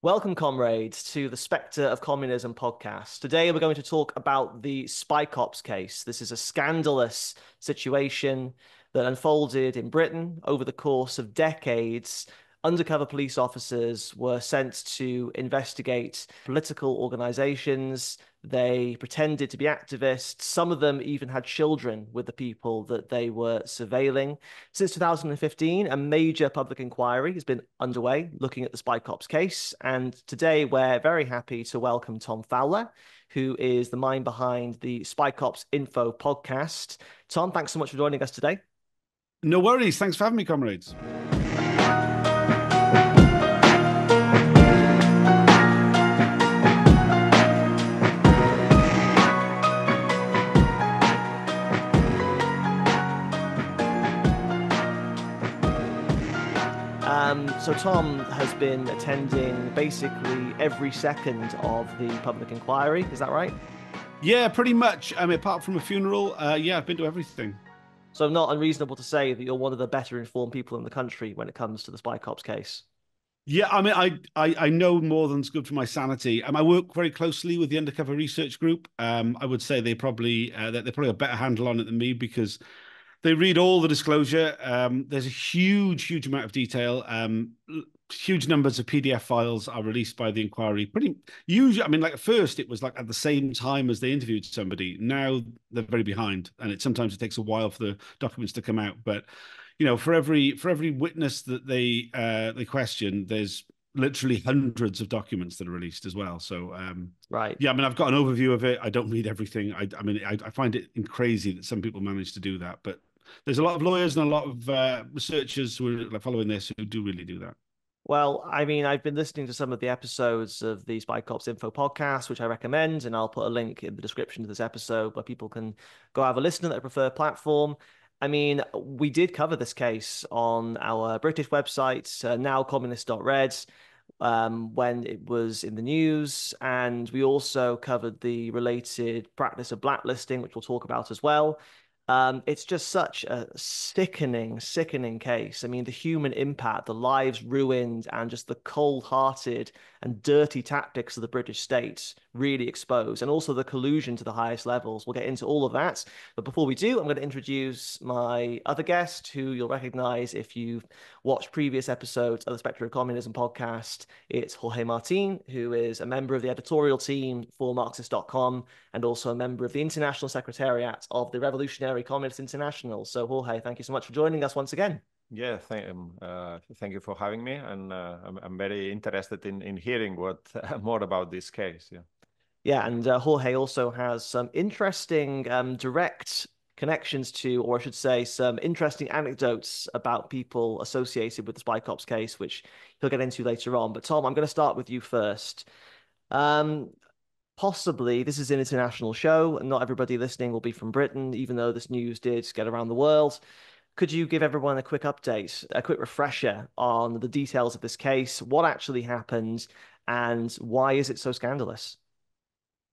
Welcome, comrades, to the Spectre of Communism podcast. Today, we're going to talk about the Spy Cops case. This is a scandalous situation that unfolded in Britain over the course of decades. Undercover police officers were sent to investigate political organizations, they pretended to be activists. Some of them even had children with the people that they were surveilling. Since 2015, a major public inquiry has been underway looking at the Spy Cops case. And today we're very happy to welcome Tom Fowler, who is the mind behind the Spy Cops Info podcast. Tom, thanks so much for joining us today. No worries. Thanks for having me, comrades. So Tom has been attending basically every second of the public inquiry. Is that right? Yeah, pretty much. I mean, apart from a funeral, uh, yeah, I've been to everything. So not unreasonable to say that you're one of the better informed people in the country when it comes to the Spy Cops case. Yeah, I mean, I, I, I know more than's good for my sanity. Um, I work very closely with the Undercover Research Group. Um, I would say they probably uh, they probably a better handle on it than me because they read all the disclosure. Um, there's a huge, huge amount of detail. Um, huge numbers of PDF files are released by the inquiry. Pretty usually, I mean, like at first it was like at the same time as they interviewed somebody. Now they're very behind, and it sometimes it takes a while for the documents to come out. But you know, for every for every witness that they uh, they question, there's literally hundreds of documents that are released as well. So, um, right. Yeah. I mean, I've got an overview of it. I don't read everything. I, I mean, I, I, find it crazy that some people manage to do that, but there's a lot of lawyers and a lot of uh, researchers who are following this who do really do that. Well, I mean, I've been listening to some of the episodes of the Spy Cops Info podcast, which I recommend, and I'll put a link in the description to this episode where people can go have a listen to their preferred platform. I mean, we did cover this case on our British website, uh, nowcommunist.red, um, when it was in the news. And we also covered the related practice of blacklisting, which we'll talk about as well. Um, it's just such a sickening, sickening case. I mean, the human impact, the lives ruined, and just the cold hearted and dirty tactics of the British state really exposed, and also the collusion to the highest levels. We'll get into all of that. But before we do, I'm going to introduce my other guest, who you'll recognize if you've watched previous episodes of the Spectre of Communism podcast. It's Jorge Martin, who is a member of the editorial team for Marxist.com and also a member of the International Secretariat of the Revolutionary Communist International. So, Jorge, thank you so much for joining us once again. Yeah, thank, um, uh, thank you for having me, and uh, I'm, I'm very interested in, in hearing what uh, more about this case. Yeah, yeah, and uh, Jorge also has some interesting um, direct connections to, or I should say, some interesting anecdotes about people associated with the Spy Cops case, which he'll get into later on. But Tom, I'm going to start with you first. Um, possibly this is an international show, and not everybody listening will be from Britain, even though this news did get around the world. Could you give everyone a quick update, a quick refresher on the details of this case, what actually happened, and why is it so scandalous?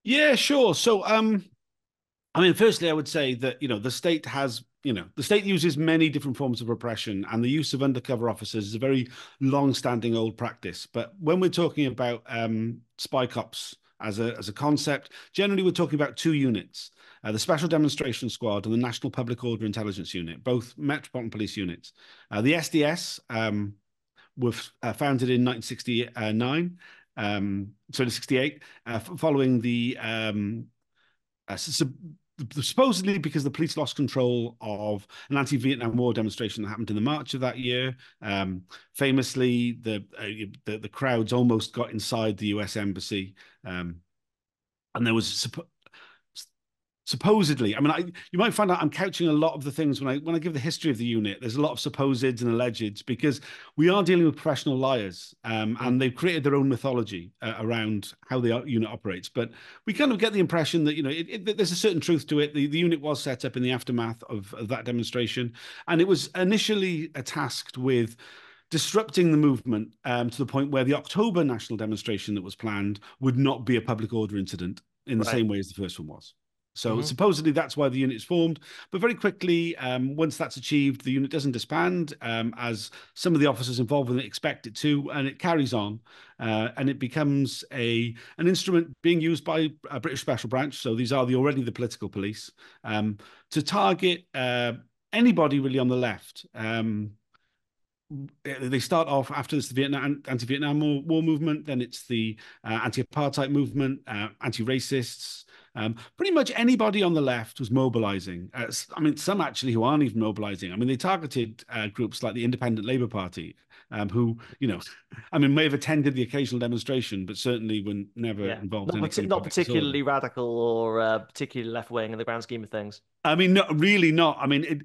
Yeah, sure. So, um, I mean, firstly, I would say that you know the state has you know the state uses many different forms of repression, and the use of undercover officers is a very long-standing old practice. But when we're talking about um, spy cops as a as a concept, generally we're talking about two units uh, the Special Demonstration Squad and the National Public Order Intelligence Unit, both Metropolitan Police units. Uh, the SDS um, were uh, founded in 1969, um, sorry, 68, uh, following the um, uh, supposedly because the police lost control of an anti-Vietnam War demonstration that happened in the March of that year. Um, famously, the, uh, the, the crowds almost got inside the U.S. embassy, um, and there was supposedly i mean I, you might find out i'm couching a lot of the things when i when i give the history of the unit there's a lot of supposeds and allegeds because we are dealing with professional liars um, and they've created their own mythology uh, around how the unit operates. But we kind of get the impression that you know it, it, there's a certain truth to it. The, the unit was set up in the aftermath of, of that demonstration and it was initially tasked with disrupting the movement um, to the point where the october national demonstration that was planned would not be a public order incident in the right. same way as the first one was So mm-hmm. supposedly that's why the unit is formed. But very quickly, um, once that's achieved, the unit doesn't disband, um, as some of the officers involved in it expect it to, and it carries on, uh, and it becomes a an instrument being used by a British Special Branch. So these are the already the political police um, to target uh, anybody really on the left. Um, they start off after this the Vietnam anti-Vietnam War, War movement, then it's the uh, anti-apartheid movement, uh, anti-racists. Um, pretty much anybody on the left was mobilizing. Uh, I mean, some actually who aren't even mobilizing. I mean, they targeted uh, groups like the Independent Labour Party, um, who, you know, I mean, may have attended the occasional demonstration, but certainly were never yeah. involved. Not, in not particularly radical or uh, particularly left wing in the grand scheme of things. I mean, no, really not. I mean, it,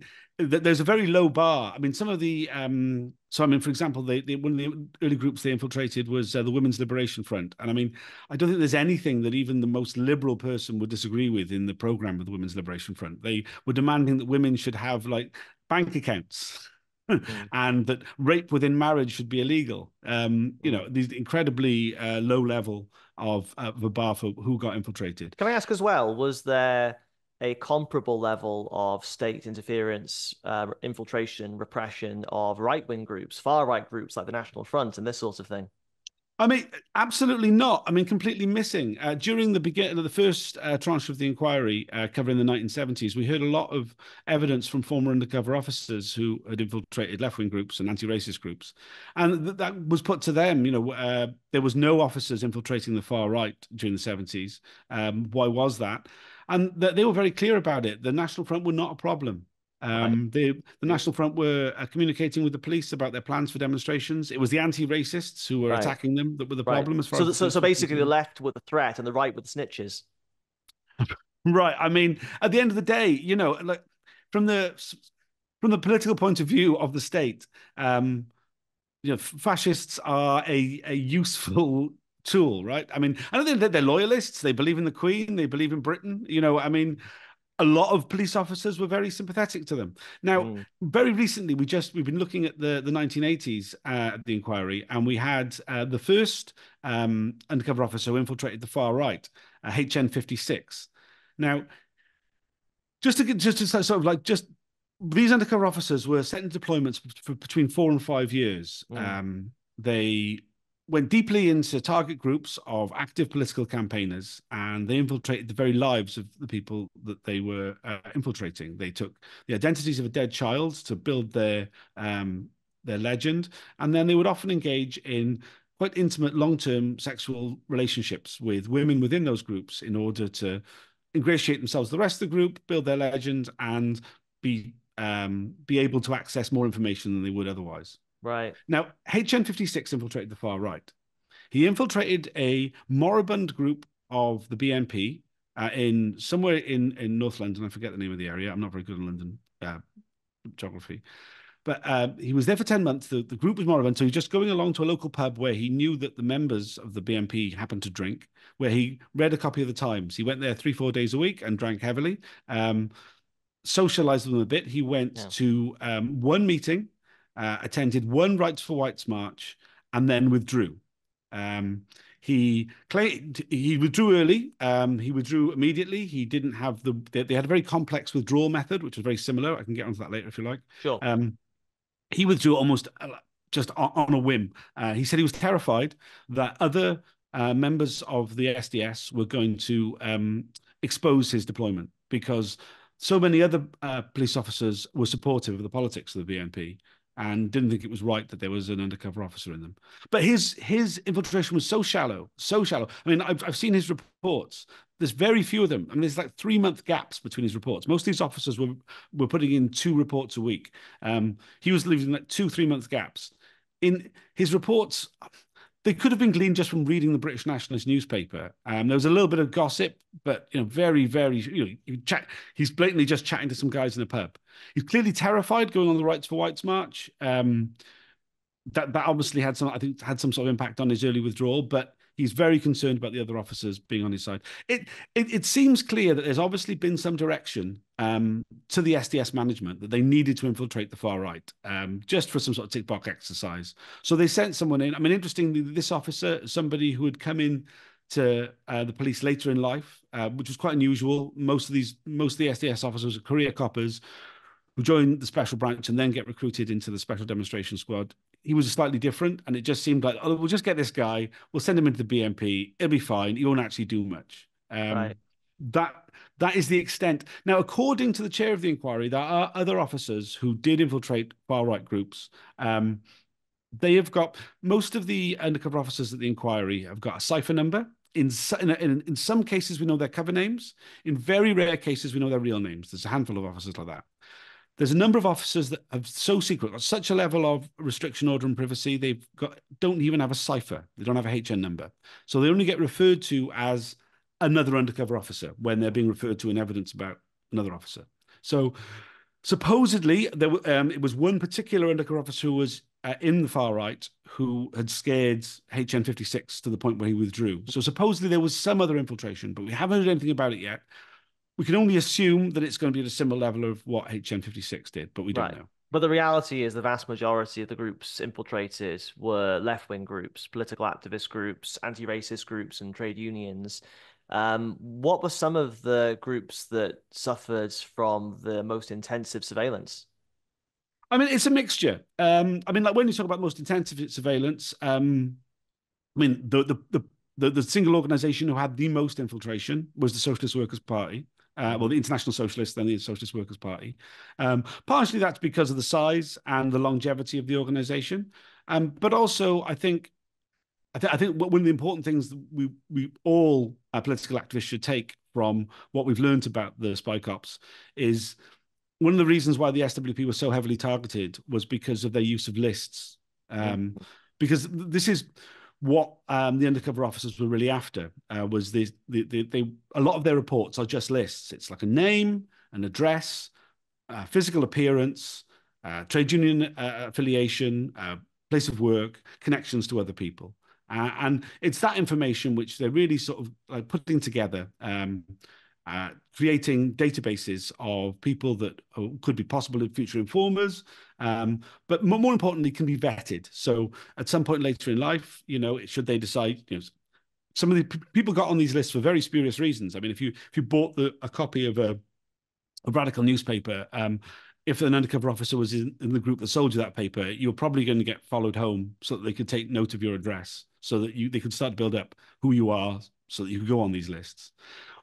there's a very low bar. I mean, some of the um, so I mean, for example, they, they, one of the early groups they infiltrated was uh, the Women's Liberation Front, and I mean, I don't think there's anything that even the most liberal person would disagree with in the program of the Women's Liberation Front. They were demanding that women should have like bank accounts. Mm. and that rape within marriage should be illegal. Um, you know, these incredibly uh, low level of, uh, of a bar for who got infiltrated. Can I ask as well? Was there a comparable level of state interference, uh, infiltration, repression of right wing groups, far right groups like the National Front, and this sort of thing? I mean, absolutely not. I mean, completely missing. Uh, during the beginning of the first uh, tranche of the inquiry uh, covering the 1970s, we heard a lot of evidence from former undercover officers who had infiltrated left wing groups and anti racist groups. And th- that was put to them. You know, uh, there was no officers infiltrating the far right during the 70s. Um, why was that? And they were very clear about it. The National Front were not a problem. Um, right. the, the National Front were uh, communicating with the police about their plans for demonstrations. It was the anti-racists who were right. attacking them that were the right. problem. As far so, as so, so basically, the left were the threat and the right were the snitches. right. I mean, at the end of the day, you know, like from the from the political point of view of the state, um, you know, fascists are a a useful tool, right? I mean, I don't think that they're loyalists. They believe in the Queen. They believe in Britain. You know, I mean, a lot of police officers were very sympathetic to them. Now, mm. very recently, we just we've been looking at the the 1980s uh, the inquiry, and we had uh, the first um, undercover officer who infiltrated the far right, uh, HN 56. Now, just to get just to sort of like just these undercover officers were sent in deployments for between four and five years. Mm. Um, they went deeply into target groups of active political campaigners and they infiltrated the very lives of the people that they were uh, infiltrating. They took the identities of a dead child to build their um, their legend, and then they would often engage in quite intimate long-term sexual relationships with women within those groups in order to ingratiate themselves with the rest of the group, build their legend, and be um, be able to access more information than they would otherwise. Right. Now, HN56 infiltrated the far right. He infiltrated a moribund group of the BNP uh, in somewhere in, in North London. I forget the name of the area. I'm not very good in London uh, geography. But uh, he was there for 10 months. The, the group was moribund. So he was just going along to a local pub where he knew that the members of the BNP happened to drink, where he read a copy of the Times. He went there three, four days a week and drank heavily, um, socialized with them a bit. He went yeah. to um, one meeting uh, attended one Rights for Whites march, and then withdrew. Um, he claimed he withdrew early. Um, he withdrew immediately. He didn't have the. They, they, had a very complex withdrawal method, which was very similar. I can get onto that later if you like. Sure. Um, he withdrew almost uh, just on, on a whim. Uh, he said he was terrified that other uh, members of the SDS were going to um, expose his deployment because so many other uh, police officers were supportive of the politics of the BNP and didn't think it was right that there was an undercover officer in them. But his his infiltration was so shallow, so shallow. I mean, I've, I've seen his reports. There's very few of them. I mean, there's like three month gaps between his reports. Most of these officers were were putting in two reports a week. Um, he was leaving like two three month gaps. In his reports, they could have been gleaned just from reading the British nationalist newspaper. Um, there was a little bit of gossip, but you know, very, very, you know, he chat, he's blatantly just chatting to some guys in a pub. He's clearly terrified going on the Rights for Whites march. Um, that that obviously had some, I think, had some sort of impact on his early withdrawal. But he's very concerned about the other officers being on his side. It it, it seems clear that there's obviously been some direction um, to the SDS management that they needed to infiltrate the far right um, just for some sort of tick box exercise. So they sent someone in. I mean, interestingly, this officer, somebody who had come in to uh, the police later in life, uh, which was quite unusual. Most of these, most of the SDS officers are career coppers who join the special branch and then get recruited into the special demonstration squad. He was slightly different, and it just seemed like, oh, we'll just get this guy, we'll send him into the BNP, it'll be fine. He won't actually do much. Um, right. That that is the extent. Now, according to the chair of the inquiry, there are other officers who did infiltrate far right groups. Um, they have got most of the undercover officers at the inquiry have got a cipher number. In, in, in, in some cases, we know their cover names. In very rare cases, we know their real names. There's a handful of officers like that. There's a number of officers that have so secret, got such a level of restriction, order, and privacy, they've got don't even have a cipher. They don't have a HN number, so they only get referred to as another undercover officer when they're being referred to in evidence about another officer. So supposedly there um, it was one particular undercover officer who was uh, in the far right who had scared HN56 to the point where he withdrew. So supposedly there was some other infiltration, but we haven't heard anything about it yet we can only assume that it's going to be at a similar level of what HN56 did, but we don't right. know. But the reality is the vast majority of the groups infiltrated were left wing groups, political activist groups, anti racist groups, and trade unions. Um, what were some of the groups that suffered from the most intensive surveillance? I mean, it's a mixture. Um, I mean, like when you talk about most intensive surveillance, um, I mean, the, the, the, the, the single organization who had the most infiltration was the Socialist Workers' Party uh, well, the International Socialists, then the Socialist Workers' Party. Um, partially that's because of the size and the longevity of the organization, um, but also I think I, th- I, think one of the important things we we all uh, political activists should take from what we've learned about the spy cops is one of the reasons why the SWP was so heavily targeted was because of their use of lists. Um, because this is what um, the undercover officers were really after uh, was the, the, the, they a lot of their reports are just lists. It's like a name, an address, uh, physical appearance, uh, trade union uh, affiliation, uh, place of work, connections to other people, uh, and it's that information which they're really sort of like putting together. Um, uh, creating databases of people that could be possible future informers, um, but more importantly, can be vetted. So at some point later in life, you know, should they decide, you know, some of the people got on these lists for very spurious reasons. I mean, if you if you bought the, a copy of a, a radical newspaper, um, if an undercover officer was in, in, the group that sold you that paper, you're probably going to get followed home so that they could take note of your address, so that you they could start to build up who you are, so that you could go on these lists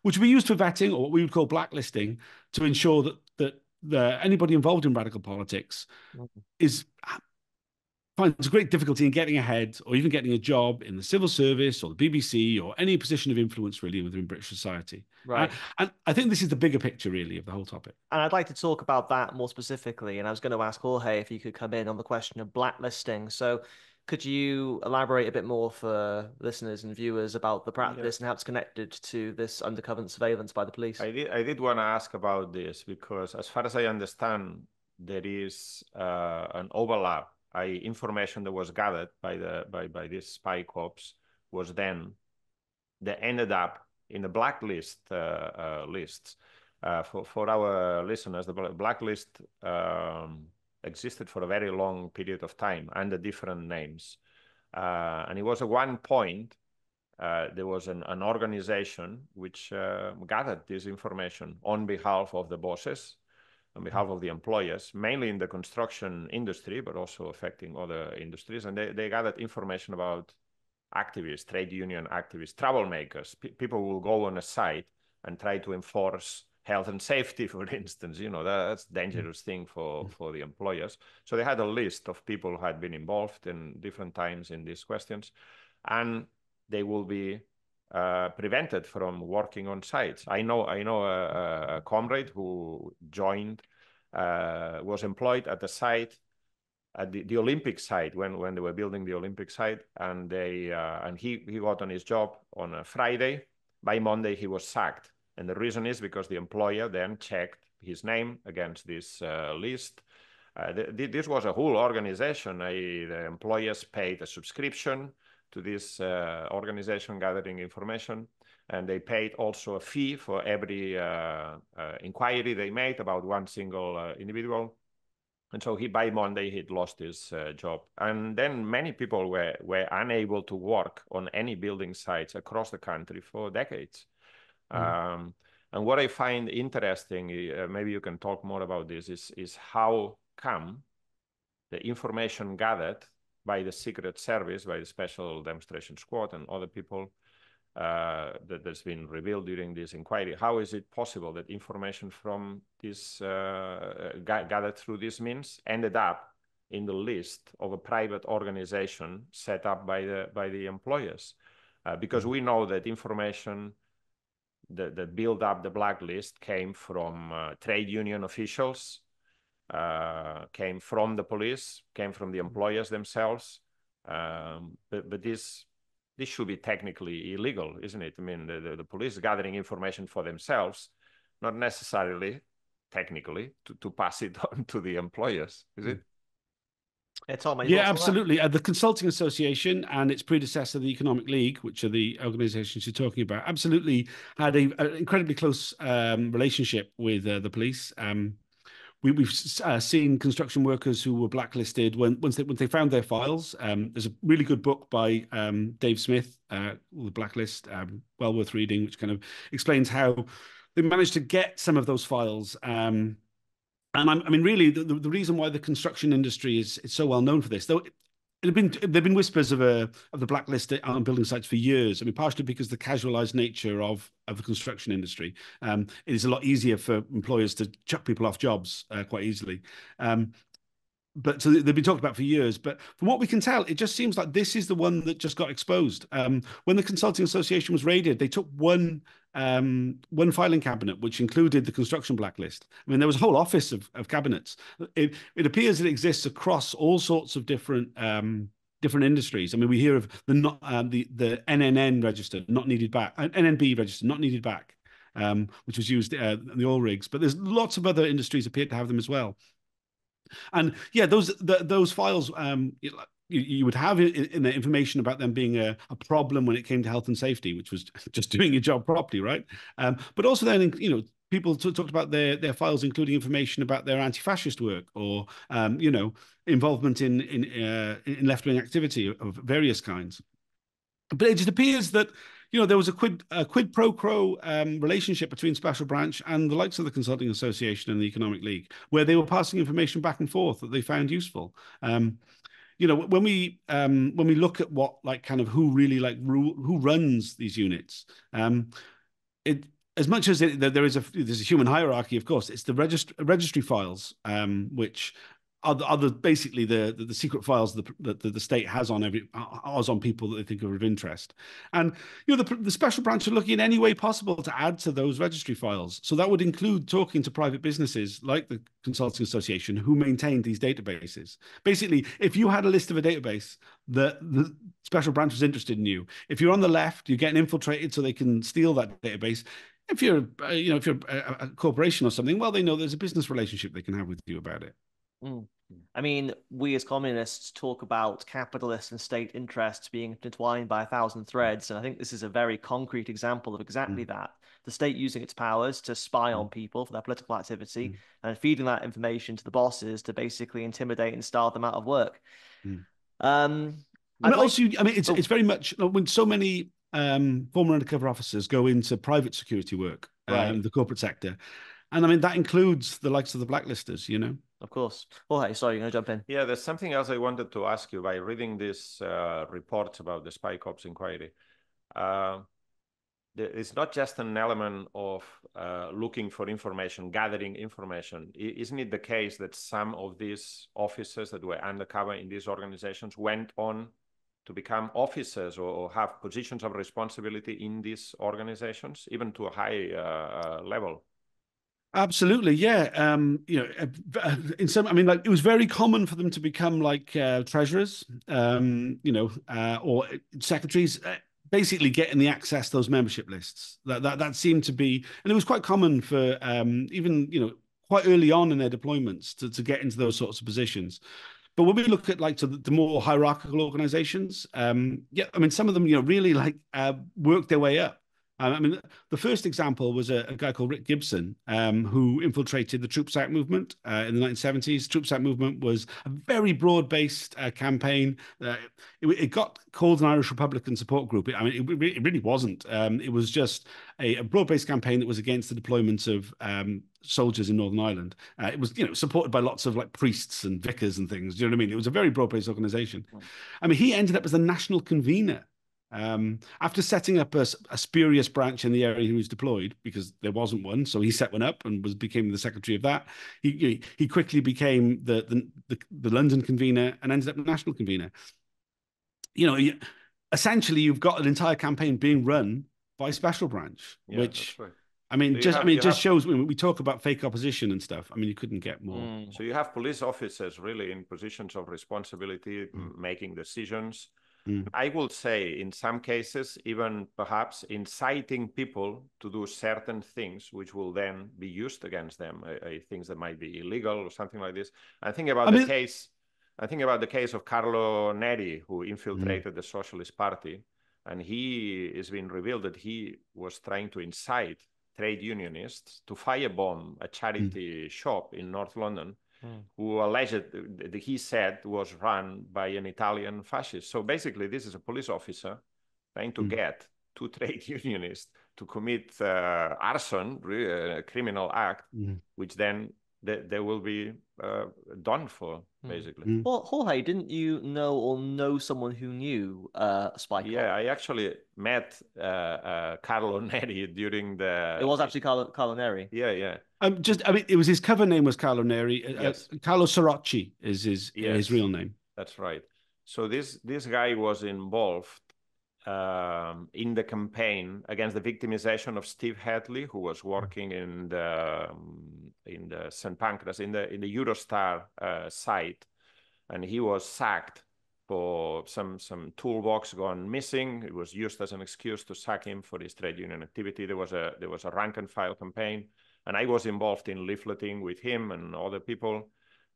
which we used for vetting or what we would call blacklisting to ensure that that the, anybody involved in radical politics mm-hmm. is finds great difficulty in getting ahead or even getting a job in the civil service or the BBC or any position of influence really within British society. Right. And, and, I think this is the bigger picture really of the whole topic. And I'd like to talk about that more specifically. And I was going to ask Jorge if you could come in on the question of blacklisting. So could you elaborate a bit more for listeners and viewers about the practice yeah. and how it's connected to this undercover surveillance by the police? I did, I did want to ask about this because, as far as I understand, there is uh, an overlap. I, information that was gathered by the by by these spy cops was then that ended up in the blacklist uh, uh, lists. Uh, for for our listeners, the blacklist um, existed for a very long period of time under different names. Uh, and it was at one point, uh, there was an, an organization which uh, gathered this information on behalf of the bosses, on behalf of the employers, mainly in the construction industry, but also affecting other industries. And they, they gathered information about activists, trade union activists, troublemakers. P- people will go on a site and try to enforce health and safety, for instance, you know, that's dangerous thing for, mm. for the employers. So they had a list of people who had been involved in different times in these questions, and they will be uh, prevented from working on sites. I know, I know a, a comrade who joined, uh, was employed at the site at the, the Olympic site when, when they were building the Olympic site, and they uh, and he he got on his job on a Friday. By Monday, he was sacked and the reason is because the employer then checked his name against this uh, list. Uh, th this was a whole organization. the employers paid a subscription to this uh, organization gathering information, and they paid also a fee for every uh, uh, inquiry they made about one single uh, individual. and so he by Monday he'd lost his job, and then many people were were unable to work on any building sites across the country for decades. Mm. Um, and what I find interesting, uh, maybe you can talk more about this, is is how come the information gathered by the Secret Service, by the Special Demonstration Squad, and other people uh, that has been revealed during this inquiry. How is it possible that information from this uh, gathered through these means ended up in the list of a private organization set up by the by the employers? Uh, because we know that information that, that built up the blacklist came from uh, trade union officials, uh, came from the police, came from the employers themselves. Um, but but this this should be technically illegal, isn't it? I mean, the, the, the police gathering information for themselves, not necessarily technically to, to pass it on to the employers, is it? Yeah, Tom, yeah absolutely. Uh, the Consulting Association and its predecessor, the Economic League, which are the organizations you're talking about, absolutely had a, an incredibly close um, relationship with uh, the police. Um, we, have uh, seen construction workers who were blacklisted when once they once they found their files. Um, there's a really good book by um, Dave Smith, uh, the Blacklist, um, well worth reading, which kind of explains how they managed to get some of those files. And I'm, i mean, really, the, the, reason why the construction industry is, is so well known for this, though it been there've been whispers of a of the blacklist on building sites for years. I mean, partially because the casualized nature of of the construction industry, um, it is a lot easier for employers to chuck people off jobs uh, quite easily. Um, but so they've been talked about for years. But from what we can tell, it just seems like this is the one that just got exposed. Um, when the Consulting Association was raided, they took one um, one filing cabinet, which included the construction blacklist. I mean, there was a whole office of, of cabinets. It, it appears it exists across all sorts of different um, different industries. I mean, we hear of the not um, the the NNN register not needed back, uh, NNB register not needed back, um, which was used uh, in the oil rigs. But there's lots of other industries appear to have them as well. And yeah, those the, those files, um, you, you would have in, the information about them being a, a, problem when it came to health and safety, which was just doing your job properly, right? Um, but also then, you know, people talked about their their files, including information about their anti-fascist work or, um, you know, involvement in in uh, in left wing activity of various kinds. But it just appears that you know there was a quid a quid pro quo um, relationship between Special Branch and the likes of the Consulting Association and the Economic League, where they were passing information back and forth that they found useful. Um, you know when we um when we look at what like kind of who really like who runs these units um it as much as it, there is a there's a human hierarchy of course it's the registry registry files um which are the, are the basically the, the, the secret files that the, the, state has on every has on people that they think are of interest, and you know the, the special branch are looking in any way possible to add to those registry files. So that would include talking to private businesses like the Consulting Association who maintain these databases. Basically, if you had a list of a database that the special branch was interested in you, if you're on the left, you're getting infiltrated so they can steal that database if you're uh, you know if you're a, corporation or something well they know there's a business relationship they can have with you about it Mm. I mean, we as communists talk about capitalist and state interests being intertwined by a thousand threads, and I think this is a very concrete example of exactly mm. that. The state using its powers to spy on people for their political activity mm. and feeding that information to the bosses to basically intimidate and starve them out of work. Mm. Um, and like... also, I mean, it's, oh. it's very much when so many um, former undercover officers go into private security work, right. um, the corporate sector. And I mean, that includes the likes of the blacklisters, you know? Of course. Oh, hey, sorry, you're going to jump in. Yeah, there's something else I wanted to ask you by reading this uh, report about the Spy Cops inquiry. Uh, it's not just an element of uh, looking for information, gathering information. Isn't it the case that some of these officers that were undercover in these organizations went on to become officers or, have positions of responsibility in these organizations, even to a high uh, uh, level? Absolutely, yeah. Um, you know, uh, uh, in some, I mean, like it was very common for them to become like uh, treasurers, um, you know, uh, or secretaries. Uh, basically, getting the access those membership lists. That that that seemed to be, and it was quite common for um, even you know quite early on in their deployments to to get into those sorts of positions. But when we look at like to the, the more hierarchical organizations, um, yeah, I mean, some of them, you know, really like uh, work their way up Um, I mean, the first example was a, a guy called Rick Gibson, um, who infiltrated the Troops Out movement uh, in the 1970s. Troops Out movement was a very broad-based uh, campaign. Uh, it, it, got called an Irish Republican support group. I mean, it, it really wasn't. Um, it was just a, a, broad-based campaign that was against the deployment of um, soldiers in Northern Ireland. Uh, it was, you know, supported by lots of like priests and vicars and things. Do you know what I mean? It was a very broad-based organization. I mean, he ended up as the national convener um, after setting up a, a, spurious branch in the area he was deployed, because there wasn't one, so he set one up and was became the secretary of that. He he quickly became the the, the, the London convener and ended up national convener. You know, essentially, you've got an entire campaign being run by special branch, yeah, which. Right. I mean, so just have, I mean, just have... shows when we talk about fake opposition and stuff. I mean, you couldn't get more. Mm. So you have police officers really in positions of responsibility, mm. making decisions, Mm. I would say, in some cases, even perhaps inciting people to do certain things, which will then be used against them, uh, uh, things that might be illegal or something like this. I think about I the mean... case. I think about the case of Carlo Neri, who infiltrated mm. the Socialist Party, and he has been revealed that he was trying to incite trade unionists to firebomb a charity mm. shop in North London mm. who alleged that he said was run by an Italian fascist. So basically, this is a police officer trying to mm. get two trade unionists to commit uh, arson, a criminal act, mm. which then they, they will be uh, done for hmm. basically. Mm. Well, Jorge, didn't you know or know someone who knew uh, Spike? Yeah, I actually met uh, uh, Carlo Neri during the. It was actually Carlo, Carlo Neri. Yeah, yeah. Um, just I mean, it was his cover name was Carlo Neri. Uh, uh, yes. Carlo Soracchi is his yes. his real name. That's right. So this this guy was involved um, in the campaign against the victimization of Steve Hedley, who was working in the um, in the St Pancras in the in the Eurostar uh, site, and he was sacked for some some toolbox gone missing. It was used as an excuse to sack him for his trade union activity. There was a there was a rank and file campaign, and I was involved in leafleting with him and other people.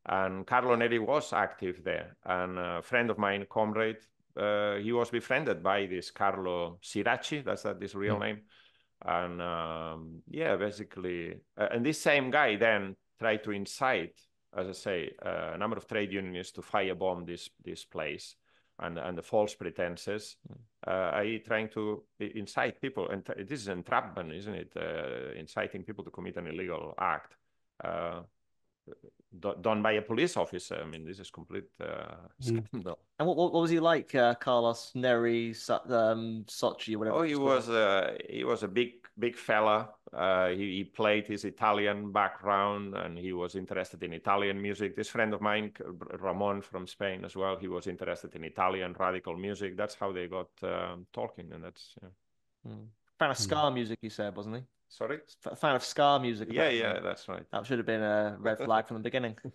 And Carlo Neri was active there, and a friend of mine, comrade uh, he was befriended by this Carlo Soracchi, that's that his real mm. name. And um, yeah, basically, uh, and this same guy then tried to incite, as I say, uh, a number of trade unionists to firebomb this this place and and the false pretenses. Mm. Uh, I trying to incite people, and this is entrapment, isn't it? Uh, inciting people to commit an illegal act. Uh, done by a police officer. I mean, this is complete uh, mm. scandal. And what, what was he like, uh, Carlos Neri, um, Sochi, whatever? Oh, he was a he was a big big fella. Uh, he, he, played his Italian background, and he was interested in Italian music. This friend of mine, Ramon from Spain, as well, he was interested in Italian radical music. That's how they got um, talking, and that's yeah. Mm. Fan of ska mm. music, he said, wasn't he? Sorry? A fan of ska music. Yeah, yeah, that's right. That should have been a red flag from the beginning.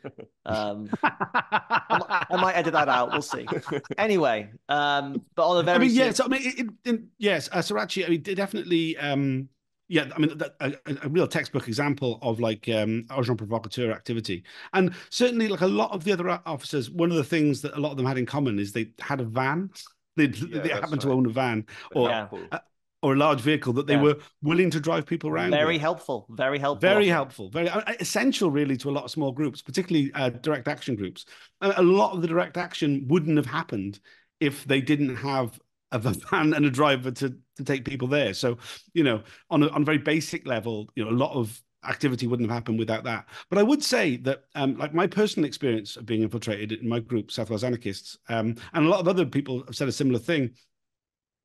Um, I, I, might edit that out. We'll see. Anyway, um, but on a very. I mean, yes. I mean, it, it, yes, uh, Soracchi. I mean, definitely. Um, yeah, I mean, a, a, real textbook example of like um, agent provocateur activity, and certainly like a lot of the other officers. One of the things that a lot of them had in common is they had a van. They, yeah, they happened right. to own a van, or yeah. uh, or a large vehicle that they yeah. were willing to drive people around. Very with. helpful. Very helpful. Very helpful. Very uh, essential, really, to a lot of small groups, particularly uh, direct action groups. A lot of the direct action wouldn't have happened if they didn't have a van and a driver to to take people there. So, you know, on a, on a very basic level, you know, a lot of activity wouldn't have happened without that. But I would say that, um, like my personal experience of being infiltrated in my group, South Wales Anarchists, um, and a lot of other people have said a similar thing.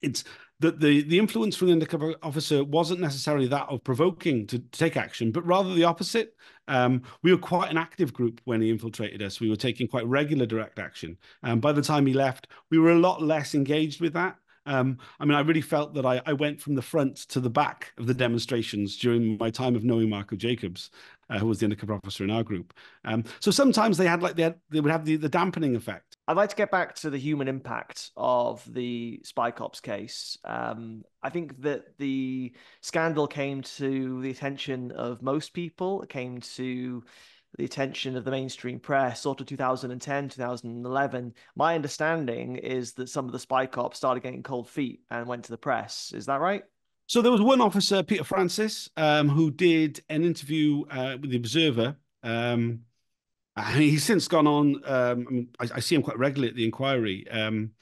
It's that the, the influence from the undercover officer wasn't necessarily that of provoking to, to take action, but rather the opposite. Um, we were quite an active group when he infiltrated us. We were taking quite regular direct action. And um, by the time he left, we were a lot less engaged with that. Um, I mean, I really felt that I, I, went from the front to the back of the demonstrations during my time of knowing Marco Jacobs, uh, who was the undercover officer in our group. Um, so sometimes they had like they, had, they would have the, the dampening effect. I'd like to get back to the human impact of the Spy Cops case. Um, I think that the scandal came to the attention of most people. It came to the attention of the mainstream press sort of 2010 2011 my understanding is that some of the spy cops started getting cold feet and went to the press is that right So there was one officer, Peter Francis, um, who did an interview uh, with the Observer. Um, and he's since gone on. Um, I, I, see him quite regularly at the inquiry. Um,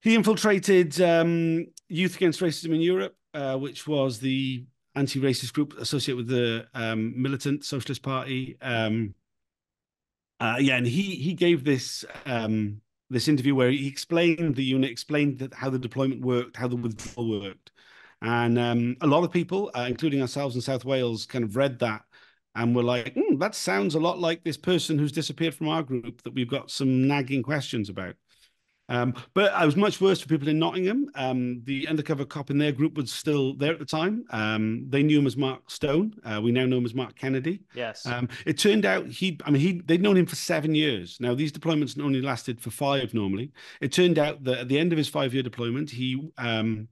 he infiltrated um, Youth Against Racism in Europe, uh, which was the anti-racist group associated with the um, militant Socialist Party. Um, uh, yeah, and he he gave this um, this interview where he explained the unit, explained how the deployment worked, how the withdrawal worked, and um, a lot of people, uh, including ourselves in South Wales, kind of read that and were like, mm, "That sounds a lot like this person who's disappeared from our group that we've got some nagging questions about." Um, but I was much worse for people in Nottingham. Um, the undercover cop in their group was still there at the time. Um, they knew him as Mark Stone. Uh, we now know him as Mark Kennedy. Yes. Um, it turned out he, I mean, he they'd known him for seven years. Now these deployments only lasted for five normally. It turned out that at the end of his five-year deployment, he um,